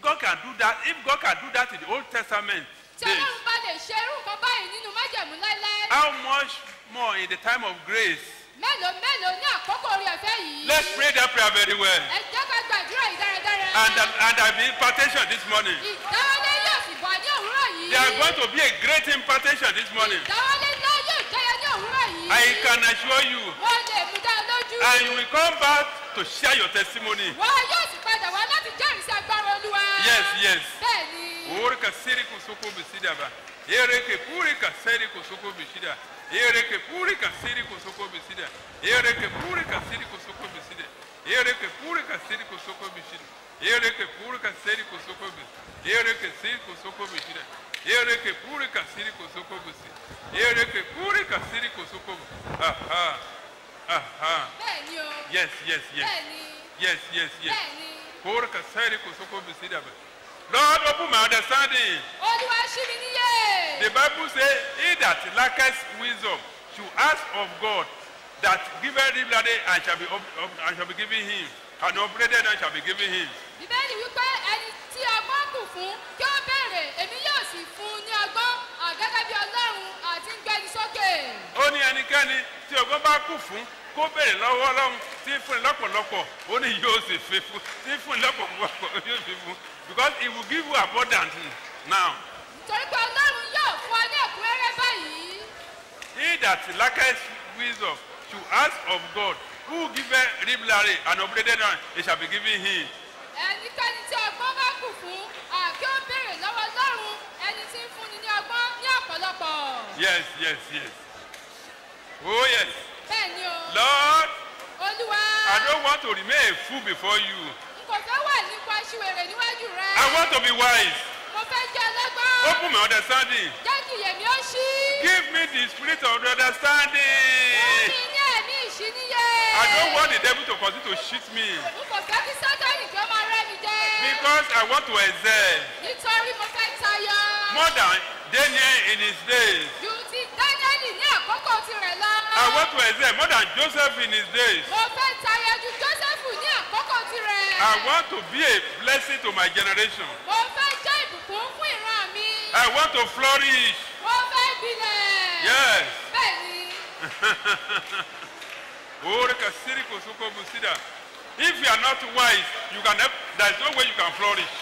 God can do that. If God can do that in the Old Testament tí ọlọ́run bá lè ṣe irú nǹkan báyìí nínú májẹ̀mú láéláé how much more in the time of grace? Mélòó mélòó ní àkókò orí ọ̀fẹ́ yìí Let's pray that prayer very well. ẹ jẹ́ ká gbàdúrà yìí dáradára And, and there be impartation this morning. ìdáwọlé yóò sì bọ̀ ní òwúrọ̀ yìí There are going to be a great impartation this morning. ìdáwọlé ńlá yóò jẹyọ ní òwúrọ̀ yìí I can assure you. wọ́n lè mú dá lójú And you will come back to share your testimony. wọ́n yóò sì padà wá láti jẹ́rìí sí agbára olúwa Yes, yes. bẹ́ẹ̀ ni Ori ka kusoko bisida. Ere ke puri ka seri kusoko bisida. Ere ke puri ka seri kusoko bisida. Ere ke puri ka seri kusoko bisida. Ere ke puri ka seri kusoko bisida. Ere ke seri kusoko bisida. Ere ke puri ka seri kusoko bisida. Ere ke puri ka seri kusoko bisida. Aha. Aha. bẹ́ẹ̀ ni o Yes, yes, yes. bẹ́ẹ̀ ni Yes, yes, yes. bẹ́ẹ̀ ni Puri ka seri kusoko bisida ba. Lord, open my understanding. olúwa ṣí mi níyè The Bible says, He that lacketh wisdom should ask of God that giveth liberally and shall be, and shall be given him, and upbraided and shall be given him. bíbélì wípé ẹni tí ọgbọ́n kù fún kí ó béèrè èmi yóò sì fún un ní ọgbọ́n àgẹ́gẹ́ bí ọlọ́run àti ń gbẹ́ni sókè. Ó ní ẹnikẹ́ni tí ọgbọ́n bá kù fún kó béèrè lọ́wọ́ ọlọ́run tí ń fún ní lọ́pọ̀lọpọ̀ ó ní yóò sì fi fún tí ń fún ní lọ́pọ̀lọpọ̀ yóò fi fún because he will give you abundantly now. nítorí pé ọlọ́run yóò fún ọ ní ẹ̀kúnrẹ́rẹ́ báyìí. He that lacketh wisdom should ask of God who giveth liberally and upbraided and it shall be given him. ẹnikẹ́ni tí ọgbọ́n bá kù fún à, kí ó béèrè lọ́wọ́ ọlọ́run ẹni tí ń fúnni ní ọgbọ́n ní ọ̀pọ̀lọpọ̀. Yes, yes, yes. Oh, yes. bẹ́ẹ̀ ni o Lord, olúwa I don't want to remain a fool before you. N kò fẹ́ wà nípa aṣiwèrè níwájú rẹ. I want to be wise. mo fẹ́ jẹ́ ọlọ́gbọ́n. Open my understanding. jẹ́ kí iyèmí ó ṣí. Give me the spirit of understanding. mi ní ẹ̀mí ìṣíníyè. I don't want the devil to continue to cheat me n kò fẹ́ kí sátánì kí ó máa rẹ́ mi jẹ. because I want to excel nítorí mo fẹ́ tayọ. more than Daniel in his days. Dáníẹ́lì ní àkókò tirẹ̀ lọ. I want to excel more than Joseph in his days. mo fẹ́ tayọ ju jósẹ́fù ní àkókò tirẹ̀. I want to be a blessing to my generation. mo fẹ́ jẹ́ ìbùkún fún ìran mi. I want to flourish. mo fẹ́ gbilẹ̀. Yes. bẹ́ẹ̀ni <laughs> Ore kasiri kosoko busida. If you are not wise, you can help, there is no way you can flourish.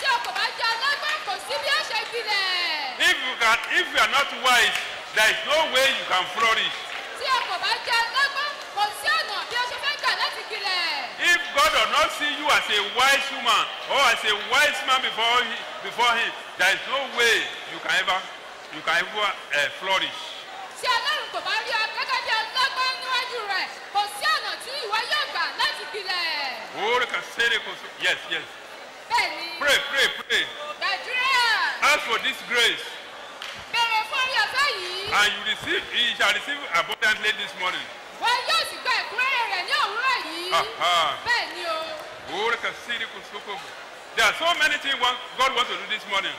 tí o kò bá jẹ́ ọlọ́gbọ́n kò sí bí ó ṣe gbilẹ̀. If you can, if you are not wise, there is no way you can flourish. tí o kò bá jẹ́ ọlọ́gbọ́n kò sí ọ̀nà bí ó ṣe fẹ́ gbà láti gbilẹ̀. If God does not see you as a wise woman or as a wise man before he, before Him, there is no way you can ever you can ever uh, flourish. tí ọlọ́run kò bá rí ọ gẹ́gẹ́ bí ọlọ́gbọ́n níwájú rẹ̀ kò sí ọ̀nà tí ìwọ yóò gbà láti gbilẹ̀. Ore kasiri koso. Yes, yes. bẹ́ẹ̀ni Pray, pray, pray. gbàdúrà Ask for this grace, bèrè fún orí ọ̀fẹ́ yìí and you receive. You shall receive abundantly this morning. wọn yóò sì gba ẹ̀kúnrẹ́rẹ́ rẹ̀ ní òwúrọ̀ yìí bẹ́ẹ̀ ni o Orika siri kusuko. There are so many things God wants to do this morning.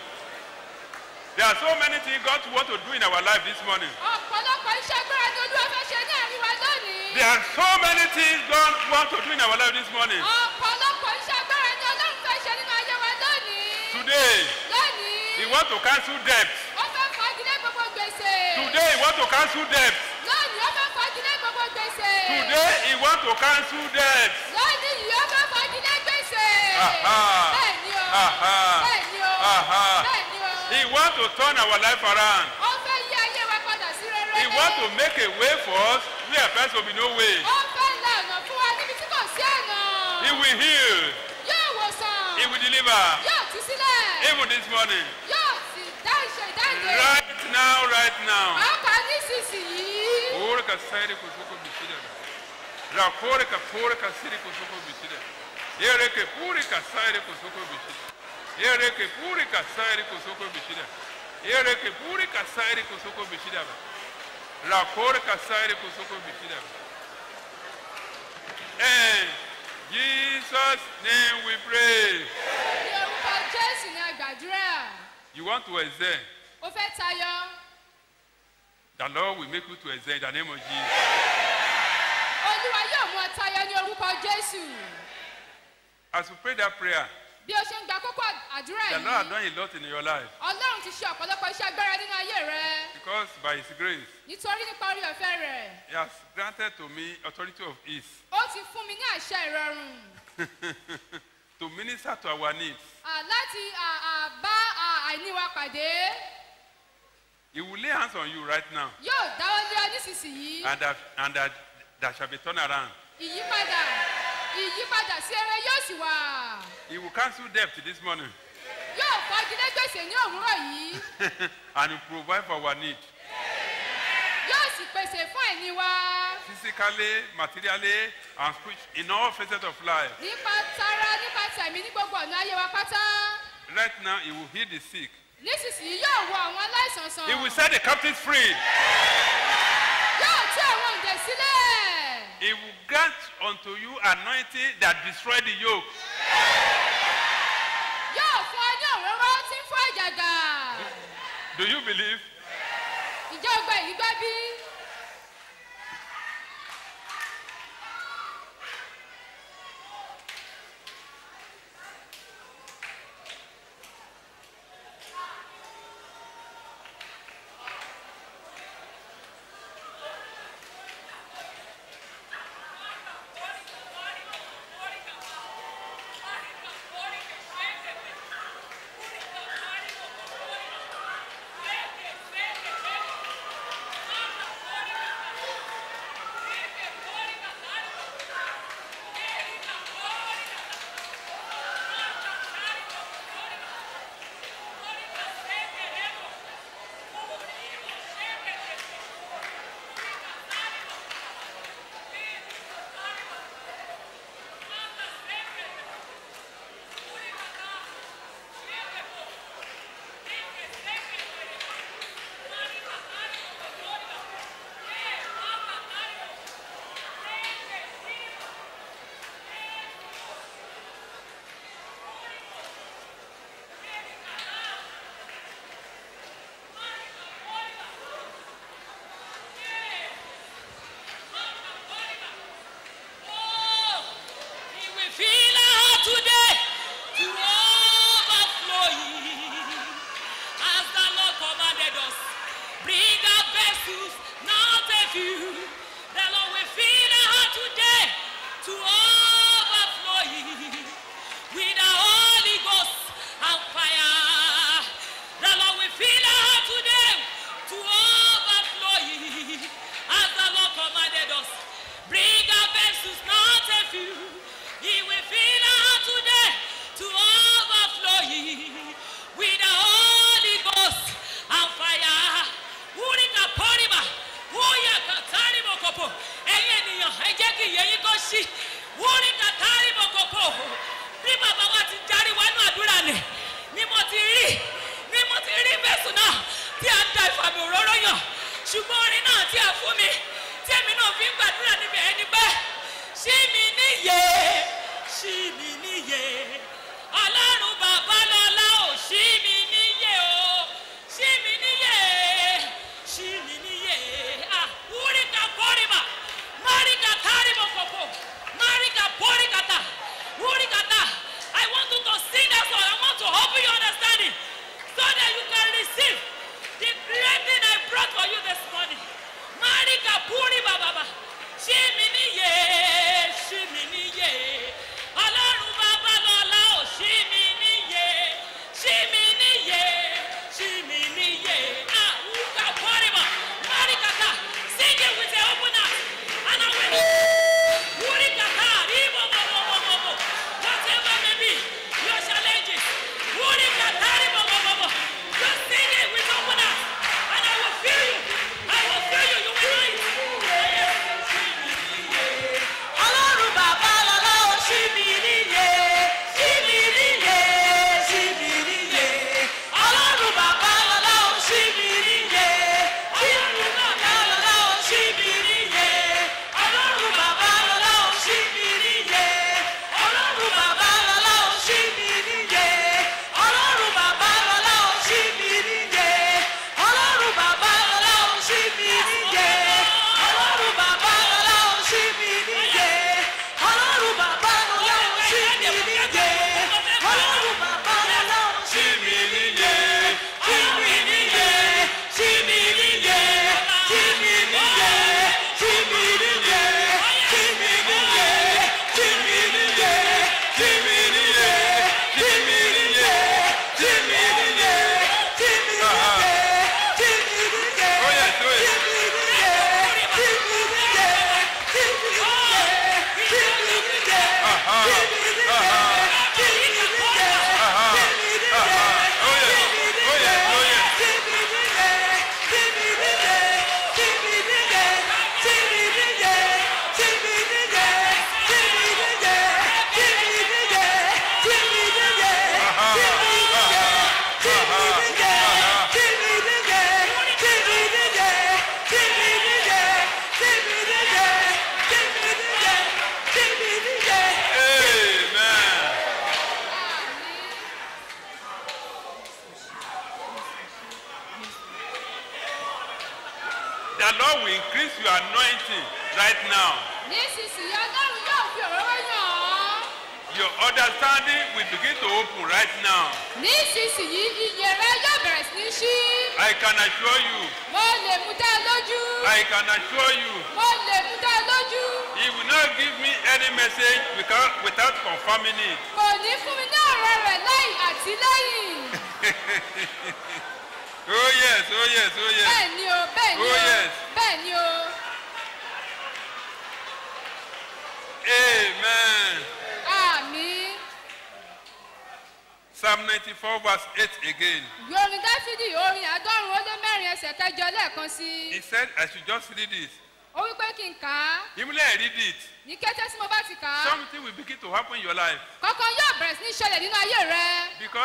There are so many things God wants to do in our life this morning. ọ̀pọ̀lọpọ̀ iṣẹ́ agbára ni olúwa fẹ́ ṣe ní àárín wa lónìí. There are so many things God wants to do in our life this morning. ọ̀pọ̀lọpọ̀ iṣẹ́ agbára ni ọlọ́run fẹ́ ṣe nínú ayé wa lónìí. Today, lónìí He wants to cancel debt. ó fẹ́ fagilé gbogbo gbèsè. Today, He wants to cancel debt. lónìí ó fẹ́ fagilé gbogbo gbèsè. Today, He wants to cancel debt. lónìí ó fẹ́ fagilé gbèsè. Bẹ́ẹ̀ni o bẹ́ẹ̀ni o bẹ́ẹ̀ni o He wants to turn our life around. ó fẹ́ yí ayé wa padà sí rere. He wants to make a way for us where first will be no way. ó fẹ́ la ọ̀nà fún wa níbi tí kò sí ọ̀nà. He will heal. yóò wòsàn. He will deliver. yóò tú sílẹ̀. Even this morning. Now, right now. pàápàá nísinsìnyí. Orika sairi kusuko bishida. Rakorika porika siri kusuko bishida. Yereke purika sairi kusuko bishida. Yereke purika sairi kusuko bishida. Yereke purika sairi kusuko bishida. Rakorika sairi kusuko bishida. And Jesus' name we pray. ní orúkọ jésù ní àgbàdúrà. You want to excel. Ó fẹ́ tayọ. The Lord will make you to excel in the name of Jesus. olúwa yóò mú ọ tayọ ní orúkọ jésù. As you pray that prayer, bí o ṣe ń gba kókó àdúrà the Lord has yìí. done a lot in your life. ọlọ́run ti ṣe ọ̀pọ̀lọpọ̀ iṣẹ́ agbára nínú ayé rẹ. Because by His grace, nítorí nípa orí ọ̀fẹ́ rẹ̀. He has granted to me authority of ease <laughs> ó ti fún mi ní àṣẹ ìrọ̀rùn. to minister to our needs. láti bá à, àìní wa pàdé. He will lay hands on you right now, yóò dáwọ́ lé ọ nísinsìnyí. and that, and that, that shall be turned around. ìyípadà ìyípadà sí eré yóò sì wà. He will cancel debt this morning yóò fagilé gbèsè ní òwúrọ̀ yìí. <laughs> and He will provide for our need yóò sì pèsè fún ẹ̀ní wa. physically, materially, and spiritually in all facets of life. nípa tara nípa tẹ̀mí ní gbogbo ọ̀nà ayé wa pátá. Right now, He will heal the sick. Nísinsìnyí yóò wo àwọn aláìsàn sàn. He will set the captives free. yóò tú àwọn òǹdè sílẹ̀. He will grant unto you anointing that destroy the yoke. yóò fún ọ ní òróró tí ń fọ́ àjàgà. Do you believe? ìjọ ọgbà èyí gbá bí.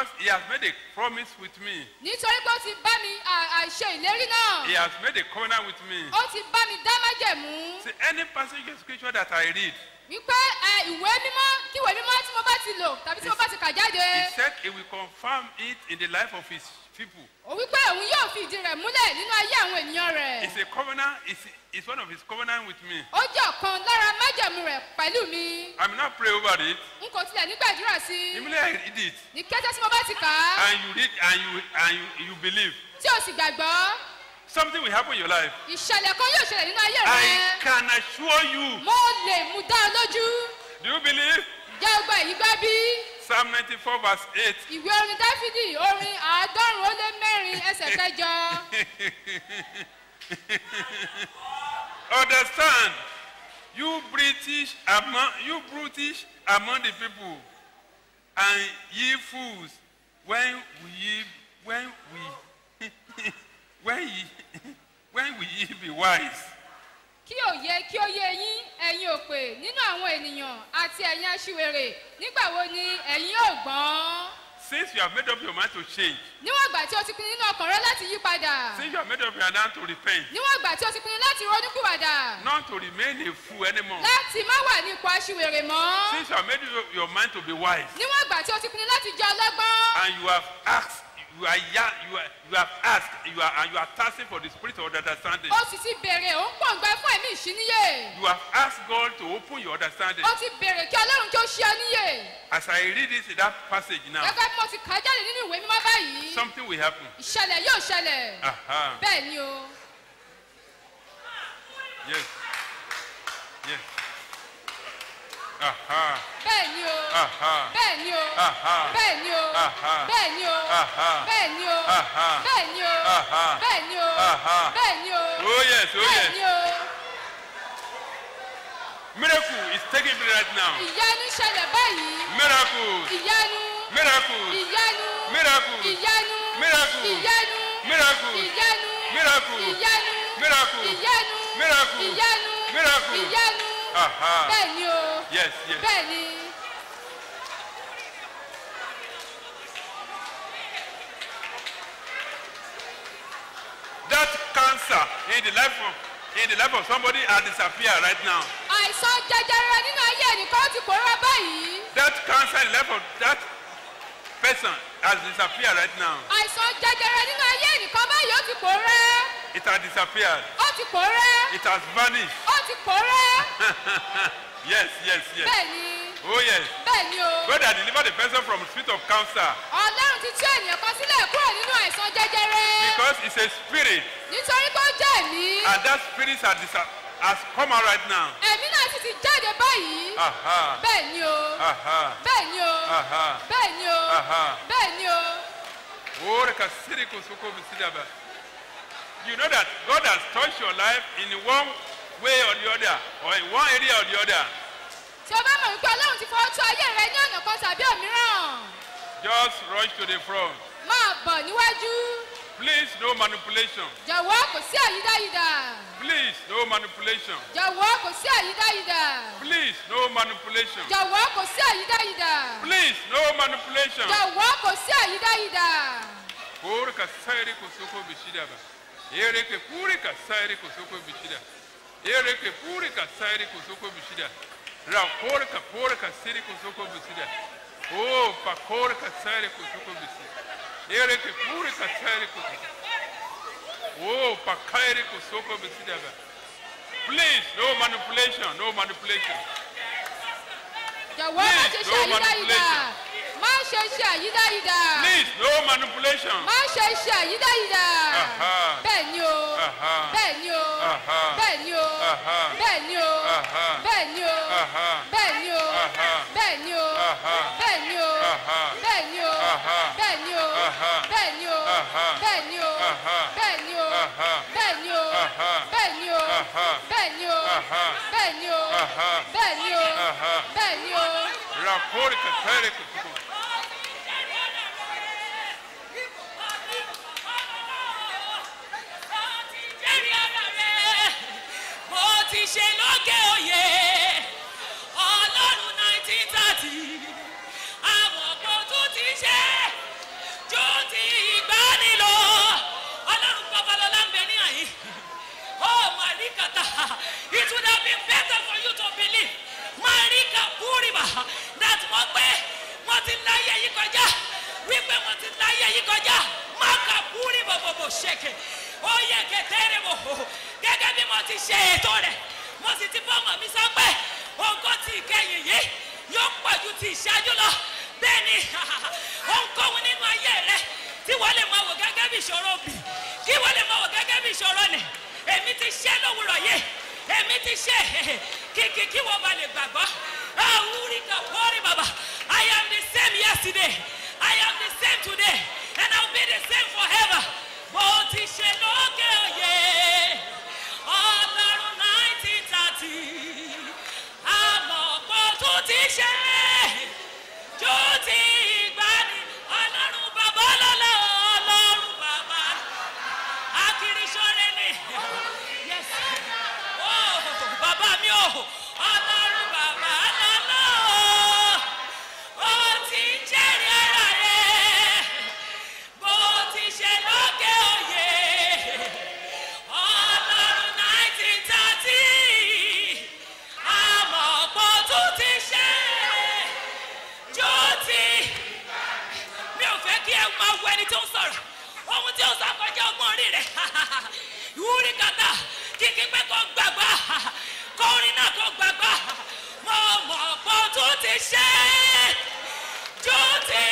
Because He has made a promise with me. nítorí pé ó ti bá mi àìṣe ìlérí náà He has made a covenant with me. ó ti bá mi dá májẹ̀mú See, any passage of scripture that I read, wípé ìwé mímọ́ kí ìwé mímọ́ tí mo bá ti lò tàbí tí mo bá ti kà jáde He said He will confirm it in the life of His people. ó wípé òun yóò fi ìdí rẹ̀ múlẹ̀ nínú ayé àwọn ènìyàn rẹ̀ It's a covenant, it's, it's one of His covenant with me. ó jẹ́ ọ̀kan lára májẹ̀mú rẹ̀ pẹ̀lú mi I may not pray over it. n kò tilẹ̀ nígbàdúrà sí i Immediately I read it, ní kété tí mo bá ti kà á and you read and you and you, you believe, tí o sì gbàgbọ́ something will happen in your life. ìṣẹ̀lẹ̀ kan yóò ṣẹlẹ̀ nínú ayé I rẹ can assure you. mo lè mú dá ọ lójú Do you believe? jẹ́ ọgbà èyí gbá bí Psalm 94 verse 8. ìwé orin dáfídì orin àádọ́rùn ó lé mẹ́rin ẹsẹ̀ kẹjọ <laughs> Understand, you British among you British among the people, and ye fools, when we ye when we <laughs> when ye <laughs> when we ye be wise. Kí òye kí ó yé yín ẹ̀yin òpè nínú àwọn ènìyàn àti ẹ̀yin aṣiwèrè. Nígbà wo ni ẹ̀yin ò gbọ́n Since you have made up your mind to change, níwọ̀n ìgbà tí o ti pinnu nínú ọkàn rẹ láti yí padà since you have made up your mind to repent, níwọ̀n ìgbà tí o ti pinnu láti ronúkúwàdà not to remain a fool anymore. láti má wà ní ipò aṣiwèrè mọ́. Since you have made up your mind to be wise, níwọ̀n ìgbà tí o ti pinnu láti jẹ́ ọlọ́gbọ́n. and you have asked, you are ya- you are you have asked, you are and you are thirsty for the spirit of understanding. o sì ti béèrè ò ń pòǹgbẹ fún ẹ̀mí ìṣíníyè You have asked God to open your understanding. o ti béèrè kí ọlọ́run kí ó ṣí ọ níyè As I read this in that passage now, gẹ́gẹ́ bí mo ti kà á jáde nínú ìwé mímọ́ báyìí something will happen. ìṣẹ̀lẹ̀ yóò ṣẹlẹ̀ bẹ́ẹ̀ ni o Yes. Yes. Bẹ́ẹ̀ ni o bẹ́ẹ̀ ni o bẹ́ẹ̀ ni o bẹ́ẹ̀ ni o bẹ́ẹ̀ ni o Aha. bẹ́ẹ̀ ni o Aha. bẹ́ẹ̀ ni o Aha. bẹ́ẹ̀ ni o Oh yes, oh bẹ́ẹ̀ yes. ni o Miracle is taking place right now. ìyanu ṣẹlẹ̀ báyìí Miracles. ìyanu Miracles. ìyanu Miracles. ìyanu Miracles. ìyanu Miracles. ìyanu Miracles. ìyanu Aha. Bẹ́ẹ̀ ni o Yes, yes. bẹ́ẹ̀ ni That cancer in the life of in the life of somebody has disappeared right now. àìsàn jẹjẹrẹ nínú ayé ẹnìkan ti pòórá báyìí That cancer in the life of that person has disappeared right now. àìsàn jẹjẹrẹ nínú ayé ẹnìkan báyìí ó ti pòórá It has disappeared. ó ti pòórá It has vanished. ó ti pòórá <laughs> yes, yes, yes. bẹ́ẹ̀ ni Oh yes. bẹ́ẹ̀ ni o God has delivered the person from spirit of cancer ọlọ́run ti tú ènìyàn kan sílẹ̀ kúrò nínú àìsàn jẹjẹrẹ because it's a spirit nítorí pé ó jẹ́ ẹ̀mí and that spirit has, disa- has come out right now. ẹ̀mí náà sì ti jáde báyìí. Bẹ́ẹ̀ ni o. Bẹ́ẹ̀ ni o. Bẹ́ẹ̀ ni o. Bẹ́ẹ̀ ni o. Ore kasiri kosoko bisidaba. You know that God has touched your life in one way or the other, or in one area or the other. tí o bá mọ̀ wípé ọlọ́run ti fọwọ́ tó ayé rẹ ní ọ̀nà kan tàbí òmíràn Just rush to the front. máa bọ̀ níwájú Please no manipulation. Jọ̀wọ́ kò ida. àyídáyídá. Please no manipulation. Jọ̀wọ́ kò ida. àyídáyídá. Please no manipulation. Jọ̀wọ́ kò ida. àyídáyídá. Please no manipulation. Jọ̀wọ́ kò ida. àyídáyídá. Kúrì ka sayiri kò sóko bìsídà bá. Yéèrè ke kúrì ka sayiri kò sóko bìsídà. Yéèrè ke kúrì. Ra kúrì ka kúrì ka sayiri kò sóko bìsídà. Ó fa kúrì ka sayiri. Nearly kuri katari kuti. Oh, pakairi kusoko besidaba. Please, no manipulation, no manipulation. Please, no manipulation. Má ṣe ṣe àyídáyidà Please, no manipulation. má ṣe ṣe àyídáyidà Aha. bẹ́ẹ̀ ni o bẹ́ẹ̀ ni o bẹ́ẹ̀ ni o bẹ́ẹ̀ ni o bẹ́ẹ̀ ni o bẹ́ẹ̀ ni o bẹ́ẹ̀ ni o bẹ́ẹ̀ ni o bẹ́ẹ̀ ni o bẹ́ẹ̀ ni o bẹ́ẹ̀ ni o bẹ́ẹ̀ ni o bẹ́ẹ̀ ni o bẹ́ẹ̀ ni o bẹ́ẹ̀ ni o bẹ́ẹ̀ ni o bẹ́ẹ̀ ni o bẹ́ẹ̀ ni o bẹ́ẹ̀ ni o. Rakori katari kutukubu. Ṣe lókè òye. Ọlọ́run nineteen thirty àwọn ọ̀pọ̀ tó ti ṣe jó ti ìgbani lọ ọlọ́run babalọ́lá ń ní àyè. Oh marikata it would have been better for you to believe. Marika buriba that wọ́n pé wọ́n ti láyé yìí kọjá wípé wọ́n ti láyé yìí kọjá. Maka buriba bọ̀bọ̀ ṣẹ̀kẹ̀ ó yẹ kẹtẹ́rẹ́ bò gẹ́gẹ́ bí mo ti ṣe ètò rẹ̀ mo sì ti fọmọ mi sọ pé ogún ti ìkẹyìn yìí yóò pọ̀ ju ti ìṣáájú lọ. Bẹ́ẹ̀ ni <laughs> ohunkóhun nínú ayé rẹ tí wọ́n lè máa wò gẹ́gẹ́ bí ìṣòro bì kí wọ́n lè máa wò gẹ́gẹ́ bí ìṣòro nì èmi ti ṣe lówùrọ̀ yìí èmi ti ṣe <laughs> kìkì kí wọ́n bá lè gbàgbọ́. Àwùrí kàpọ́rí bàbá I am the same yesterday I am the same today and I will be the same forever. Bó ti ṣe lókè òye orí rẹ̀. <laughs> Ìwúrí kàtà kíkí pé kò gbàgbá <laughs> kó orin náà kò gbàgbá mo mọ̀ pọ̀ tó ti ṣe. Jó ti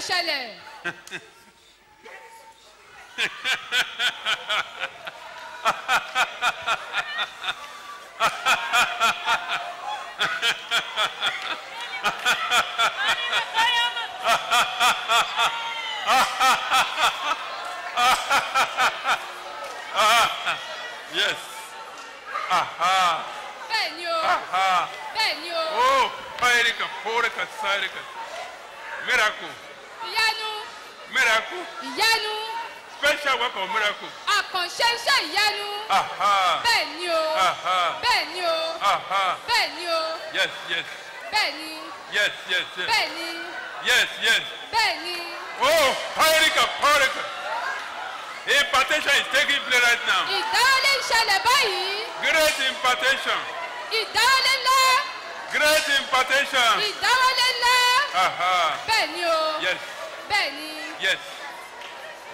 chaleur. <laughs> Yes, yes. ni Yes, yes, yes. ni Yes, yes. ni Oh, Pairika, Porika. Impartation is taking place right now. ìdáwọlé ń ṣẹlẹ̀ báyìí Great impartation. ìdáwọlé ńlá Great impartation. ìdáwọlé ńlá Aha. bẹ́ẹ̀ ni o Yes, yes,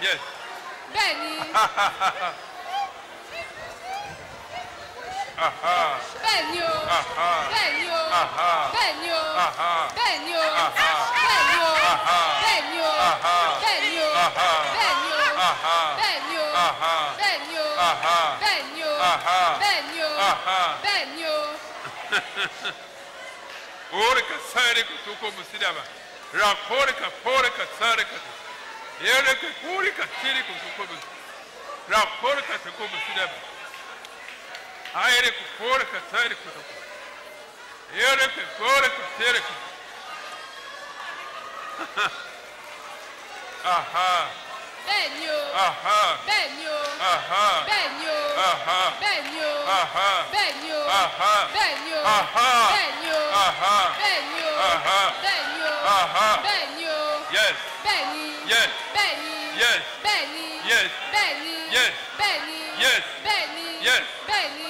yes. bẹ́ẹ̀ ni Aha. <laughs> bẹ́ẹ̀ ni o bẹ́ẹ̀ ni o bẹ́ẹ̀ ni o bẹ́ẹ̀ ni o bẹ́ẹ̀ ni o bẹ́ẹ̀ ni o bẹ́ẹ̀ ni o bẹ́ẹ̀ ni o bẹ́ẹ̀ ni o bẹ́ẹ̀ ni o bẹ́ẹ̀ ni o bẹ́ẹ̀ ni o bẹ́ẹ̀ ni o Orika sarika tuko musidaba. Rakorika porika sarika. Yerika kurika tirika tuko mus. Rakorika tuko musidaba. Porika sarika tuko. Yerika porika tirika. Aha. bẹ́ẹ̀ ni o Aha. bẹ́ẹ̀ ni o Aha. bẹ́ẹ̀ ni o Aha. bẹ́ẹ̀ ni o Aha. bẹ́ẹ̀ ni o Aha. bẹ́ẹ̀ ni o Aha. bẹ́ẹ̀ ni o Aha. bẹ́ẹ̀ ni o Aha. bẹ́ẹ̀ ni o Aha. bẹ́ẹ̀ ni o Yes. bẹ́ẹ̀ ni Yes. bẹ́ẹ̀ ni Yes. bẹ́ẹ̀ ni Yes. bẹ́ẹ̀ ni Yes. bẹ́ẹ̀ ni Yes. bẹ́ẹ̀ ni Yes. bẹ́ẹ̀ ni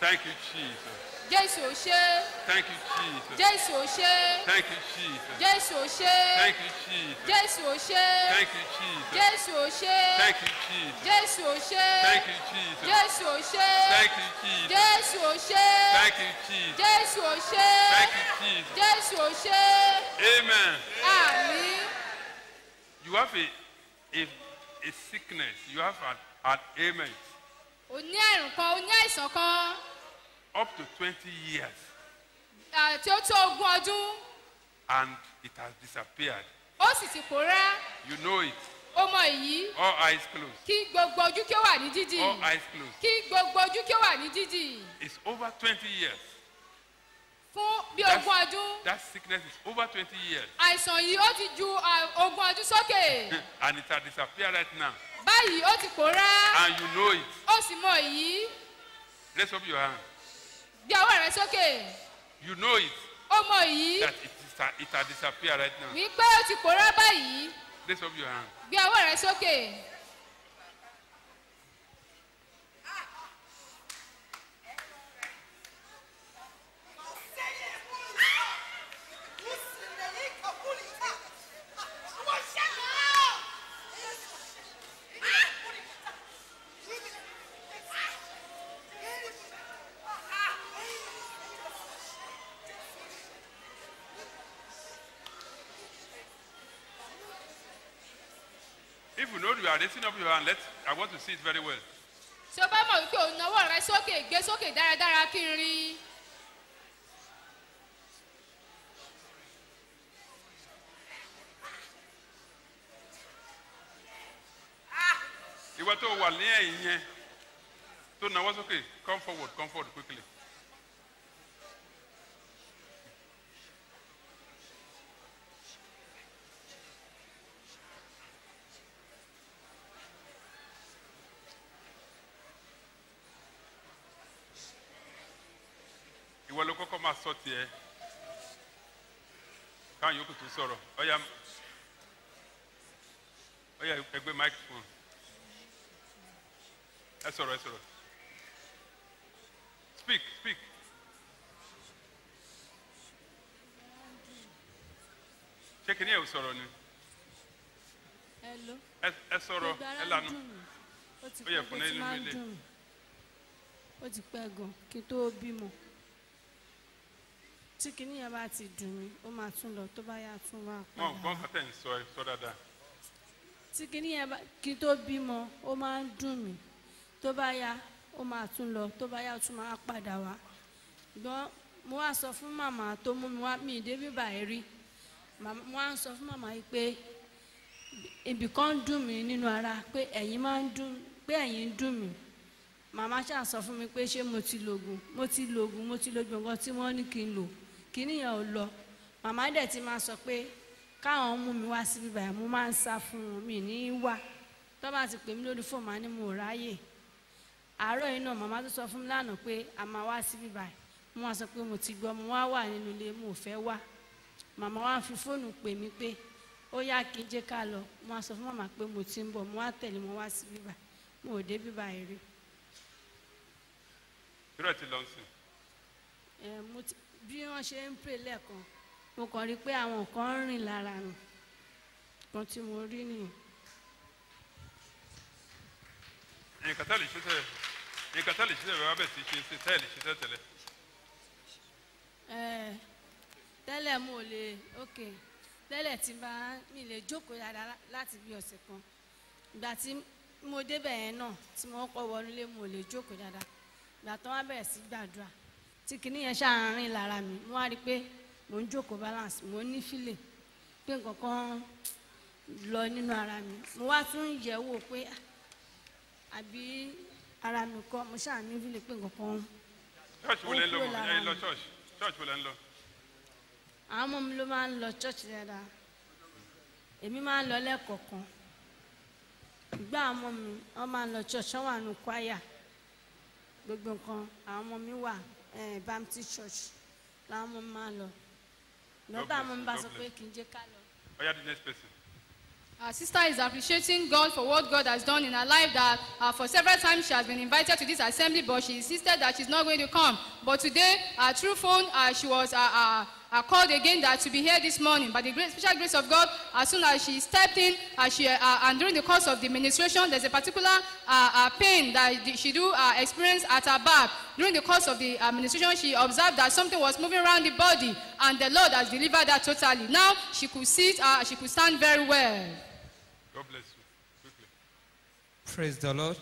Thank you, Jesus. jésù ò ṣe Thank you, Jesus. jésù ò ṣe Thank you, Jesus. jésù ò ṣe Thank you, Jesus. jésù ò ṣe Thank you, Jesus. jésù ò ṣe Thank you, Jesus. jésù ò ṣe Thank you, Jesus. jésù ò ṣe Thank you, Jesus. jésù ò ṣe Thank you, Jesus. jésù ò ṣe Thank you, Jesus. jésù ò ṣe Amen. àmì You have a, a, a sickness. You have an, an ailment ò ní àrùn kan ò ní àìsàn kan up to 20 years ah, tí ó tó ogún ọdún and it has disappeared. ó sì ti pòórá You know it. ó mọ èyí All eyes closed. kí gbogbo ojú kí ó wà ní dídì All eyes closed. kí gbogbo ojú kí ó wà ní dídì It's over 20 years. fún bí ogún ọdún That sickness is over 20 years. àìsàn yìí ó ti ju ogún ọdún sókè <laughs> and it has disappeared right now. Báyìí ó ti pòórá And you know it. ó sì mọ èyí Raise up your hand. gbé ọwọ́ rẹ sókè You know it. ó mọ èyí That it, is, it has disappeared right now. wípé ó ti pòórá báyìí Raise up your hand. gbé ọwọ́ rẹ sókè raising up your hand, let's, I want to see it very well. tí o bá mọ̀ wípé òun náwó rẹ sókè gbé sókè dáradára kí n rí i. ìwọ tó wà ní ẹ̀yìn yẹn tó náwó sókè come forward come forward quickly. ìwọ ló kọ́kọ́ máa sọ tiẹ̀ káwọn yòókù tó sọ̀rọ̀. Ọ̀ya ó yẹ ẹgbẹ́ microphone. Ẹ sọ̀rọ̀ ẹ sọ̀rọ̀. Speak speak. Ṣé kìíní ẹ̀ ò sọ̀rọ̀ ni? Ẹ ẹ sọ̀rọ̀ ẹ lanu. ó yẹ fún ti nínú ilé. ó ti pẹ́ gan kí n tó bímọ tí kinní yẹn bá ti dùn mí ó máa tún lọ tó bá yá tún wá wọn padà gbọ́n wá. kàtẹ́ ń sọ ẹ sọ dáadáa. Tí kinní yẹn bá kí tó bímọ ó máa ń dùn mí. Tó bá yá ó máa tún lọ tó bá yá tún máa padà wá. Ṣùgbọ́n mo wá sọ fún màmá tó mú mi wá mi ìdé bíbà ẹ̀ rí. Mo wá ń sọ fún màmá yìí pé ibì kan ń dùn mí nínú ara pé ẹ̀yìn máa ń dùn pé ẹ̀yìn ń dùn mí. Màmá ṣáà sọ fún mi pé ṣé mo ti lògùn mo ti lògùn mo ti lògùn nǹkan tí wọ́n ní kí n lò kíní yẹn ò lọ. Màmá dẹ̀ ti máa sọ pé káwọn mú mi wá síbí báyìí mo máa ń sá fún wọn mi ní í wá. Tó bá ti pè mí lórí fóònù máa ní mo ráyè. Àárọ̀ yìí náà màmá tó sọ fún mi lánàá pé a máa wá síbí báyìí. Mo wá sọ pé mo ti gbọ́ mo wá wà nínú ilé mo ò fẹ́ wá. Màmá wa fi fóònù pè mí pé ó yá kí n jẹ́ ká lọ. Mo wá sọ fún màmá pé mo ti ń bọ̀ mo wá tẹ̀lé mo wá síbí báyìí. Mo ò dé bíbá yìí rí. Irú ẹ ti lọ sí ẹ mo ti bí wọ́n ṣe ń pè lẹ́ẹ̀kan mo kàn rí i pé àwọn kan ń rìn lára nù kan tí mo rí nìyẹn. ẹ̀yin kàtà lè ṣiṣẹ́ ẹ̀yin kàtà lè ṣiṣẹ́ bẹ́ẹ̀ bẹ́ẹ̀ ti ṣe ṣe tẹ́ẹ̀ lè ṣiṣẹ́ tẹ́lẹ̀. Ẹ, tẹ́lẹ̀ mo lè ok. Tẹ́lẹ̀ tí bá mi lè jókòó dáadáa lá- láti bí ọ̀sẹ̀ kan. Ìgbà tí mo débẹ̀ yẹn náà tí mo kọ́ wọnú lé mo lè jókòó dáadáa. Ìgbà tó wá bẹ̀rẹ̀ sí gbàdúrà tí kinní yẹn ṣàárín lára mi mo wá rí i pé mò ń jókòó balance mo ní feeling pé nǹkan kan lọ nínú ara mi. Mo wá tún yẹ̀ wò pé ah, àbí ara mi kọ́? Mo ṣáà ní pé nǹkan kan ó kúrò lára mi. ṣọ́ọ̀ṣì wo lẹ́ ń lọ? Àwọn ọmọ mi ló máa ń lọ church dáadáa. Èmi máa ń lọ lẹ́ẹ̀kọ̀ọ̀kan ìgbà àwọn ọmọ mi wọ́n máa ń lọ church wọ́n wà ní choir. Gbogbo nǹkan àwọn ọmọ mi wà baptist church làwọn ọmọ máa ń lọ lọ́tà ọmọ mi bá sọ pé kì í jẹ́ ká lọ. ọ̀ya the next person Our sister is appreciating God for what God has done in her life. That uh, for several times she has been invited to this assembly, but she insisted that she's not going to come. But today, uh, through phone, uh, she was uh, uh, uh, called again that to be here this morning. By the great special grace of God, as soon as she stepped in, uh, she, uh, and during the course of the ministration, there's a particular uh, uh, pain that she do uh, experience at her back. During the course of the administration, she observed that something was moving around the body, and the Lord has delivered her totally. Now she could sit, uh, she could stand very well. God bless you quickly Praise the Lord.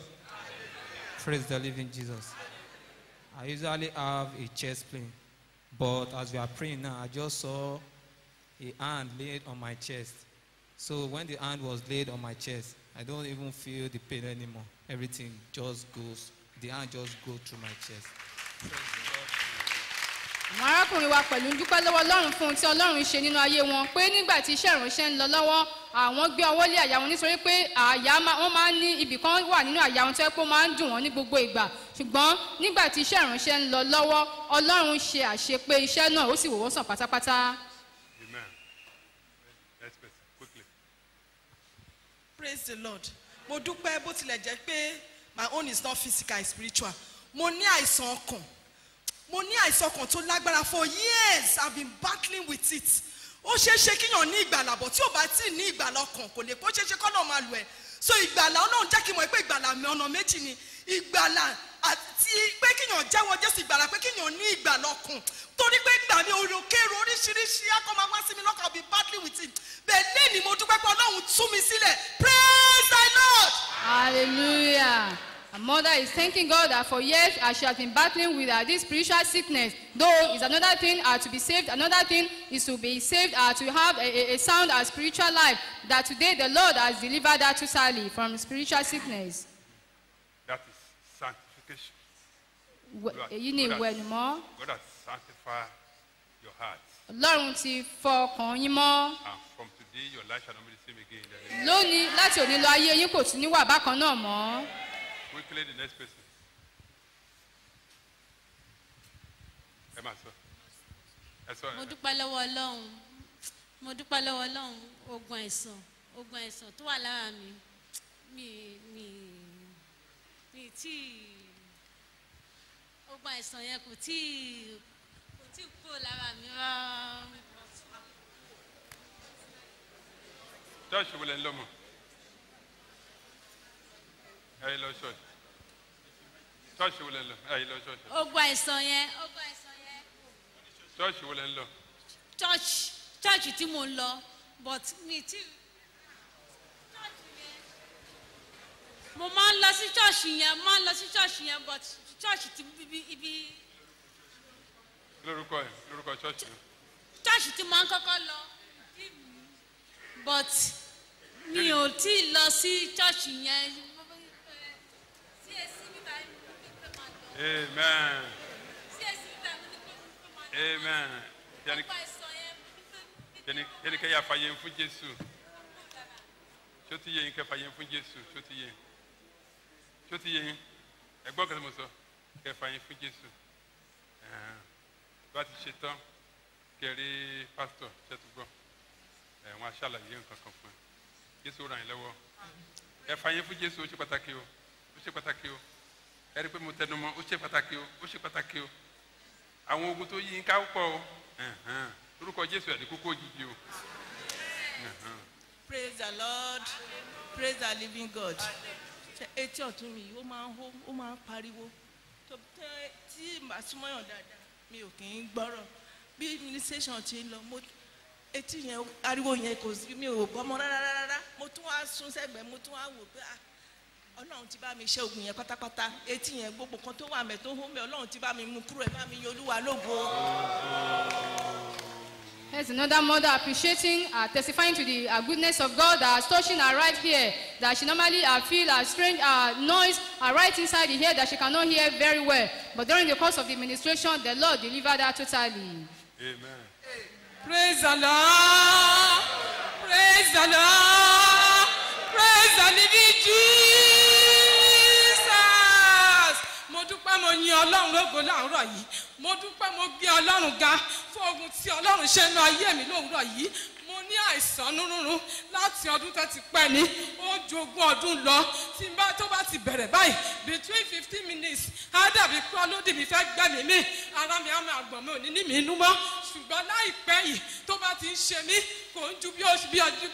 Praise the living Jesus. I usually have a chest pain, but as we are praying now, I just saw a hand laid on my chest. So when the hand was laid on my chest, I don't even feel the pain anymore. Everything just goes, the hand just goes through my chest. Àwọn arákùnrin wa pẹ̀lú ń dúpẹ́ lọ́wọ́ ọlọ́run fún ohun tí ọlọ́run ṣe nínú ayé wọn pé nígbà tí iṣẹ́ ìránṣẹ́ ń lọ lọ́wọ́ àwọn gbé ọwọ́ lé àyà wọn nítorí pé àyà wọ́n máa ń ní ibì kan wà nínú àyà wọn tó yẹ pé ó máa ń dùn wọ́n ní gbogbo ìgbà. Ṣùgbọ́n nígbà tí iṣẹ́ ìránṣẹ́ ń lọ lọ́wọ́ ọlọ́run ṣe àṣepé iṣẹ́ náà ó sì wò wọ́n sàn pátápátá. praise the lord. Mo dúpẹ́ bó tilẹ̀ jẹ́ pé my own is not physical it's spiritual. Mo ní àìsàn ọkàn mo ní àìsàn ọkàn tó lágbára for years. I been battling with it. Ó ṣeé ṣe kíyàn ní ìgbàlà bọ̀ tí ò bá tí ì ní ìgbàlà ọkàn kò lè kó ṣeé ṣe kọ́nà máa lù ẹ́. So ìgbàlà ọlọ́run jẹ́ kí n mọ̀ pé ìgbàlà mi ọ̀nà méjì ni. Ìgbàlà àti pé kíyàn jẹ́wọ́ jésù ìgbàlà pé kíyàn ní ìgbàlà ọkàn. Torí pé gbà mí òròkèrò oríṣiríṣi akọ máa wá sí mi lọ́kàn bí battling with it. Bẹ́ẹ̀ lé ní mo dúpẹ́ pé ọlọ́run tú mi sílẹ̀. Praise the lord. Hallelujah. Her mother is thanking God that for years as she has been battling with uh, this spiritual sickness, though is another thing uh, to be saved, another thing is to be saved, uh, to have a, a, a sound uh, spiritual life. That today the Lord has delivered her totally from spiritual sickness. that is sanctification Wẹ- Èyí ni God has- ìwẹ̀nùmọ́. God has sanctified your heart Ọlọ́run ti fọkàn yín mọ́. and from today your life shall not be the same again Lónìí láti òní lọ ayé yín kò tún ní wà bákan náà mọ́. Quickly the next person. Ẹ máa sọ. Ẹ sọ. Mo dúpẹ́ lọ́wọ́ ọlọ́run. Mo dúpẹ́ lọ́wọ́ ọlọ́run. Ogun àìsàn ogun àìsàn tó wà lára mi. Mi mi mi tí ogun àìsàn yẹn kò tí kò tí kúrò lára mi rárá. ṣọ́ọ̀ṣì wo lẹ́ ń lọ mọ̀? Ẹ lọ ṣọ́ọ̀ṣì ṣọ́ọ̀ṣì wo lẹ́ ń lọ? Ẹ lọ ṣọ́ọ̀ṣì. Ogun àìsàn yẹn. Ogun àìsàn yẹn. Ṣọ́ọ̀ṣì wo lẹ́ ń lọ? Church. Church tí mo ń lọ but mi tí mo máa ń lọ sí church yẹn máa ń lọ sí church yẹn but church ti ibi ibi lórúkọ ẹ lórúkọ ṣọ́ọ̀ṣì yẹn. church tí mo máa ń kọ́kọ́ lọ. But mi ò tí ì lọ sí church yẹn amen. Amen. Yanni kẹ́ yà fàyè fún jésù. Tó ti yẹ yín kẹ́ fàyè fún jésù? Tó ti yẹ tó ti yẹ yín? Ẹgbọ́n mo sọ kẹ́ fàyè fún jésù. Bá ti ṣe tán kẹ́ rí pásítọ̀ ṣètò gbọ́? Ẹ̀ wọ́n aṣàlàyé nǹkan kan fún ẹ. Jésù ràn yín lọ́wọ́. Ẹ fàyè fún jésù ó ṣe pàtàkì o. Ó ṣe pàtàkì o ẹ rí i pé mo tẹnu mọ́ ó ṣe pàtàkì o ó ṣe pàtàkì o. Àwọn ogun tó yí ká pọ̀ o. Orúkọ jésù ẹ̀ ní kókó òjijì o. praise the lord. Praise the living god. Etí ọ̀tún mi ó máa ń hó ó máa ń pariwo. Tí màá súnmọ́yàn dáadáa mi ò kì í gbọ́rọ̀. Bí ministration ti ń lọ mo etí yẹn ariwo yẹn kò sí mi ò gbọ́mọ rárá rárá. Mo tún wá sún sẹ́gbẹ̀ẹ́ mo tún wá wò pé ah ọlọ́run ti bá mi ṣe oògùn yẹn pátápátá etí yẹn gbogbo kan tó wà mẹ́ tó hó mẹ́ ọlọ́run ti bá mi mú kúrò ẹ̀ bá mi yan olúwa lógo. Here's another mother appreciating, uh, testifying to the uh, goodness of God that is touching her right here. That she normally uh, feel a strange uh, noise uh, right inside the ear that she cannot hear very well. But during the course of the administration, the Lord delivered her totally. amen. Praise the Lord. Dúpẹ́ mo yin Ọlọ́run lógo láàárọ̀ yìí. Mo dúpẹ́ mo gbé Ọlọ́run ga fún ogun tí Ọlọ́run ṣe nu ayé mi lówùúrọ̀ yìí. Mo ní àìsàn nírúurú láti ọdún tó ti pẹ́ ni. Ó ju ọdún lọ. Tí n bá tó bá ti bẹ̀rẹ̀ báyìí between fifteen minutes á dàbí pé ọlọ́dì mi fẹ́ gbẹ̀mí mi. Ara mi á máa gbọ̀n mi ò ní ní mi inú mọ́. Ṣùgbọ́n láìpẹ́ yìí tó bá ti ń ṣe mí kò ń ju bí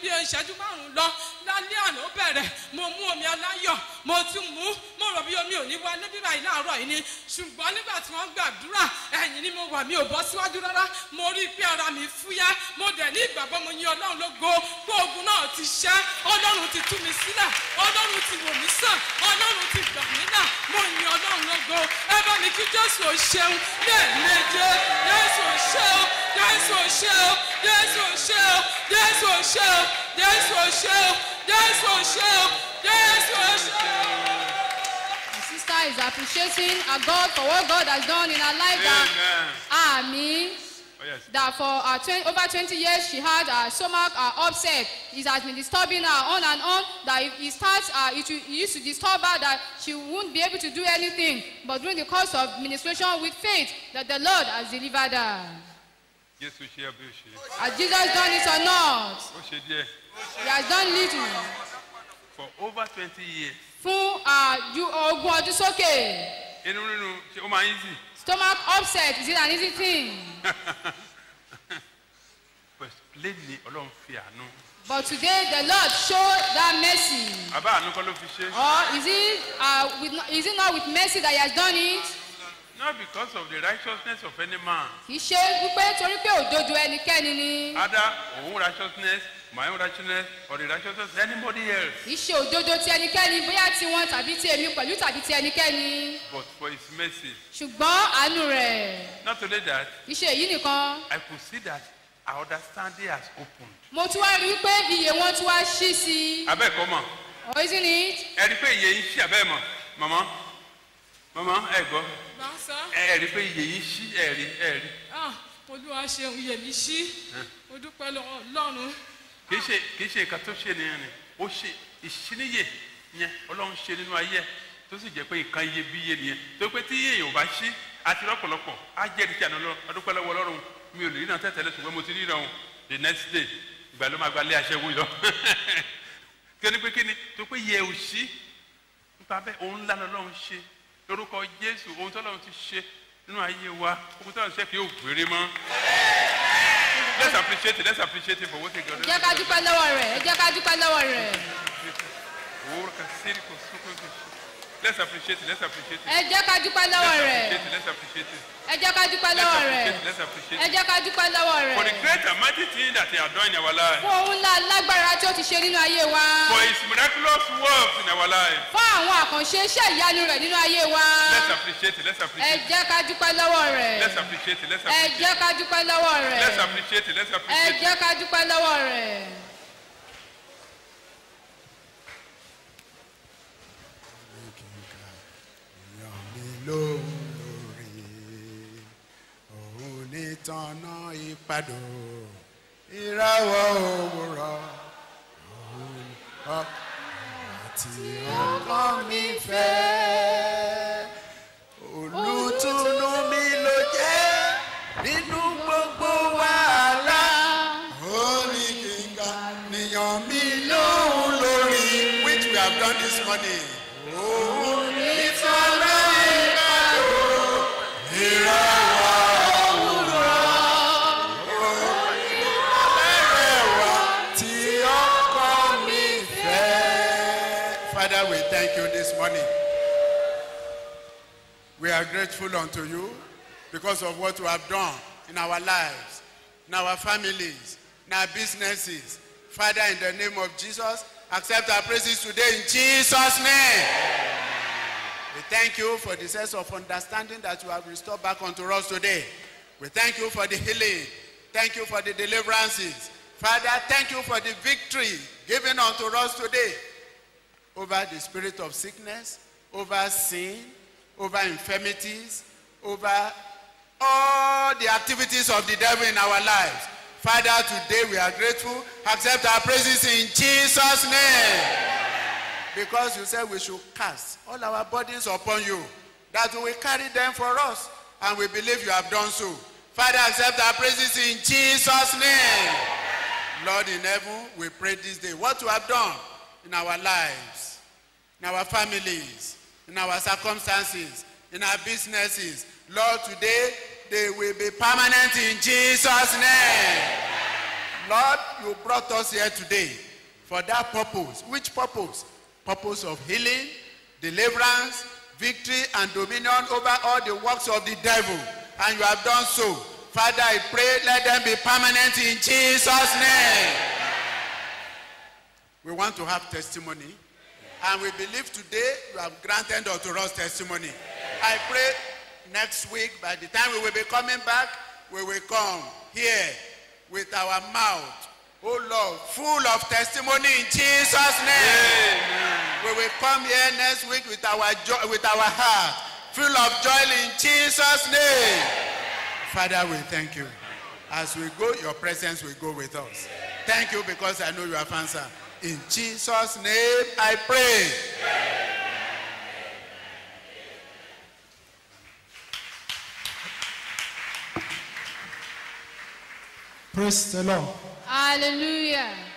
ìṣẹ́jú márùn-ún lọ. Lálẹ́ àná bẹ̀rẹ̀ mo mú omi aláyọ̀ mo tún mú mo rò bí omi ò ní wá níbí báyìí láàárọ̀ yìí ni. Ṣùgbọ́n nígbà tí wọ́n gbàdúrà ẹ̀yìn ni mo wà mi ò bọ́ síwájú rárá. Mo rí i pé ara mi fúyẹ́. Mo dẹ̀ ní ìgbàgbọ́ mo yin Ọlọ́run lógo. Pé ogun náà ti ṣẹ́ Ọlọ́run ti tú mi sílẹ̀ Ọlọ́run ti wò mí sàn Ọlọ́run ti gbà mí là mo yin Ọlọ́run lógo. Ẹ bá mi kí Jésù ò ṣeun. Lẹ́ẹ̀méje Jésù ò ṣe o Jésù ò ṣe o Jésù ò ṣe o Jésù ò ṣe o Jésù ò ṣe o Jésù ò ṣe My sister is appreciating a God for what God has done in her life. That, Amen. Oh, yes. That for uh, 20, over 20 years she had a stomach uh, upset. It has been disturbing her on and on. That if it starts, uh, it, will- it used to disturb her that she won't be able to do anything. But during the course of ministration with faith, that the Lord has delivered her. ṣe é bí ó ṣe. Has Jesus done it or not? ó ṣe díẹ̀. He has done little. For over twenty years. Fún ogún ọdún sókè. inú nínú ṣe ó máa ń easy. Stomach upset, is it an easy thing? <laughs> but lẹ́ni ọlọ́run fi àánú. But today the Lord showed that mercy. àbá àánú kọ́ ló fi ṣe. Or is it, uh, with, is it not with mercy that he has done it? not because of the righteousness of any man. Kì í ṣe wípé torí pé òdodo ẹnikẹ́ni ni. either òun righteousness my own righteousness or the righteousness of anybody else. Ṣe òdodo ti ẹnikẹ́ni bóyá tiwọn tàbí ti èmi pẹ̀lú tàbí ti ẹnikẹ́ni. but for his mercy. Ṣùgbọ́n àánú rẹ̀ not only that ṣe èyí nìkan. I could see that our understanding has opened. Mo tún wá rí wípé iye wọn tún wá ṣí sí i. abẹ́ẹ̀kọ́ mọ̀ Or isn't it? ẹ rí i pé iye yín ṣí abẹ́ẹ̀ mọ̀ mọ̀mọ́ mọ̀mọ́ ẹ gbọ́ ẹ rí i pé iye yín ṣí ẹ rí ẹ rí. Ah, Olúwa ṣeun iye mi ṣí. Mo dúpẹ́ lọ́wọ́ Ọlọ́run. Kì í ṣe kì í ṣe nǹkan tó ṣe nìyẹn ni. Ó ṣe ìṣíníyè yẹn ọlọ́run ṣe nínú ayé tó sì jẹ́ pé nǹkan iyebíye nìyẹn. Tó pé tí èèyàn ò bá ṣí àti lọ́pọ̀lọpọ̀ á jẹ́ ìdíje àná lọ ọdúpẹ́ lọ́wọ́ ọlọ́run mi ò lè ríran tẹ́tẹ́lẹ̀ ṣùgbọ́n mo ti ríran o. The next day ìgbà ló máa gba ilé aṣẹ́wó lọ kí ni pé kí ni? Tó pé yẹ ò sí nípa bẹ́ẹ̀ òun ńlá lọ́lọ́run ṣe. Lórúkọ jésù ohun tọ́lọ́run ti ṣe nínú ayé wa ohun tọ́lọ́run ṣe kì í gbére mọ́. Let's appreciate it let's appreciate it for what he got ẹ jẹ́ ká dúpẹ́ lọ́wọ́ rẹ̀ ẹ jẹ́ ká dúpẹ́ lọ́wọ́ rẹ̀. Let's appreciate it let's appreciate it. Ẹ jẹ́ ká dúpẹ́ lọ́wọ́ rẹ̀. let's appreciate it ẹ jẹ́ ká dúpẹ́ lọ́wọ́ rẹ̀. ẹ it. jẹ́ ká dúpẹ́ lọ́wọ́ for the rẹ̀ great and mighty thing that he has done in our life fún ohun ńlá lágbára tí ó ti ṣe nínú ayé wa. For his miraculous works in our life fún àwọn àkànṣe iṣẹ́ ìyanu rẹ̀ nínú ayé wa. Let's appreciate it. Let's ẹ appreciate it. jẹ́ ká dúpẹ́ lọ́wọ́ rẹ̀. Let's appreciate it. Let's ẹ appreciate jẹ́ ká dúpẹ́ lọ́wọ́ it rẹ̀. Let's appreciate it. Let's ẹ appreciate it. jẹ́ ká dúpẹ́ lọ́wọ́ rẹ̀. Tọ́nà ìpadò ìràwọ̀ òwúrọ̀ àti ọkàn mi fẹ́. Olùtùnú mi ló jẹ́ nínú gbogbo wàhálà. Ní kíkà níyàn mi lóhùn lórí which we have done this morning. Morning. We are grateful unto you because of what you have done in our lives, in our families, in our businesses. Father, in the name of Jesus, accept our praises today in Jesus' name. We thank you for the sense of understanding that you have restored back unto us today. We thank you for the healing. Thank you for the deliverances. Father, thank you for the victory given unto us today over the spirit of sickness, over sin, over infirmities, over all the activities of the devil in our lives. Father, today we are grateful. Accept our praises in Jesus' name. Because you said we should cast all our burdens upon you, that you will carry them for us. And we believe you have done so. Father, accept our praises in Jesus' name. Lord in heaven, we pray this day what you have done in our lives, in our families, in our circumstances, in our businesses. Lord, today they will be permanent in Jesus' name. Lord, you brought us here today for that purpose. Which purpose? Purpose of healing, deliverance, victory, and dominion over all the works of the devil. And you have done so. Father, I pray, let them be permanent in Jesus' name. We want to have testimony. And we believe today you have granted unto us testimony. I pray next week, by the time we will be coming back, we will come here with our mouth, oh Lord, full of testimony in Jesus' name. We will come here next week with our joy, with our heart, full of joy in Jesus' name. Father, we thank you. As we go, your presence will go with us. Thank you because I know you have answered. In Jesus' name I pray. Praise the Lord. hallelujah.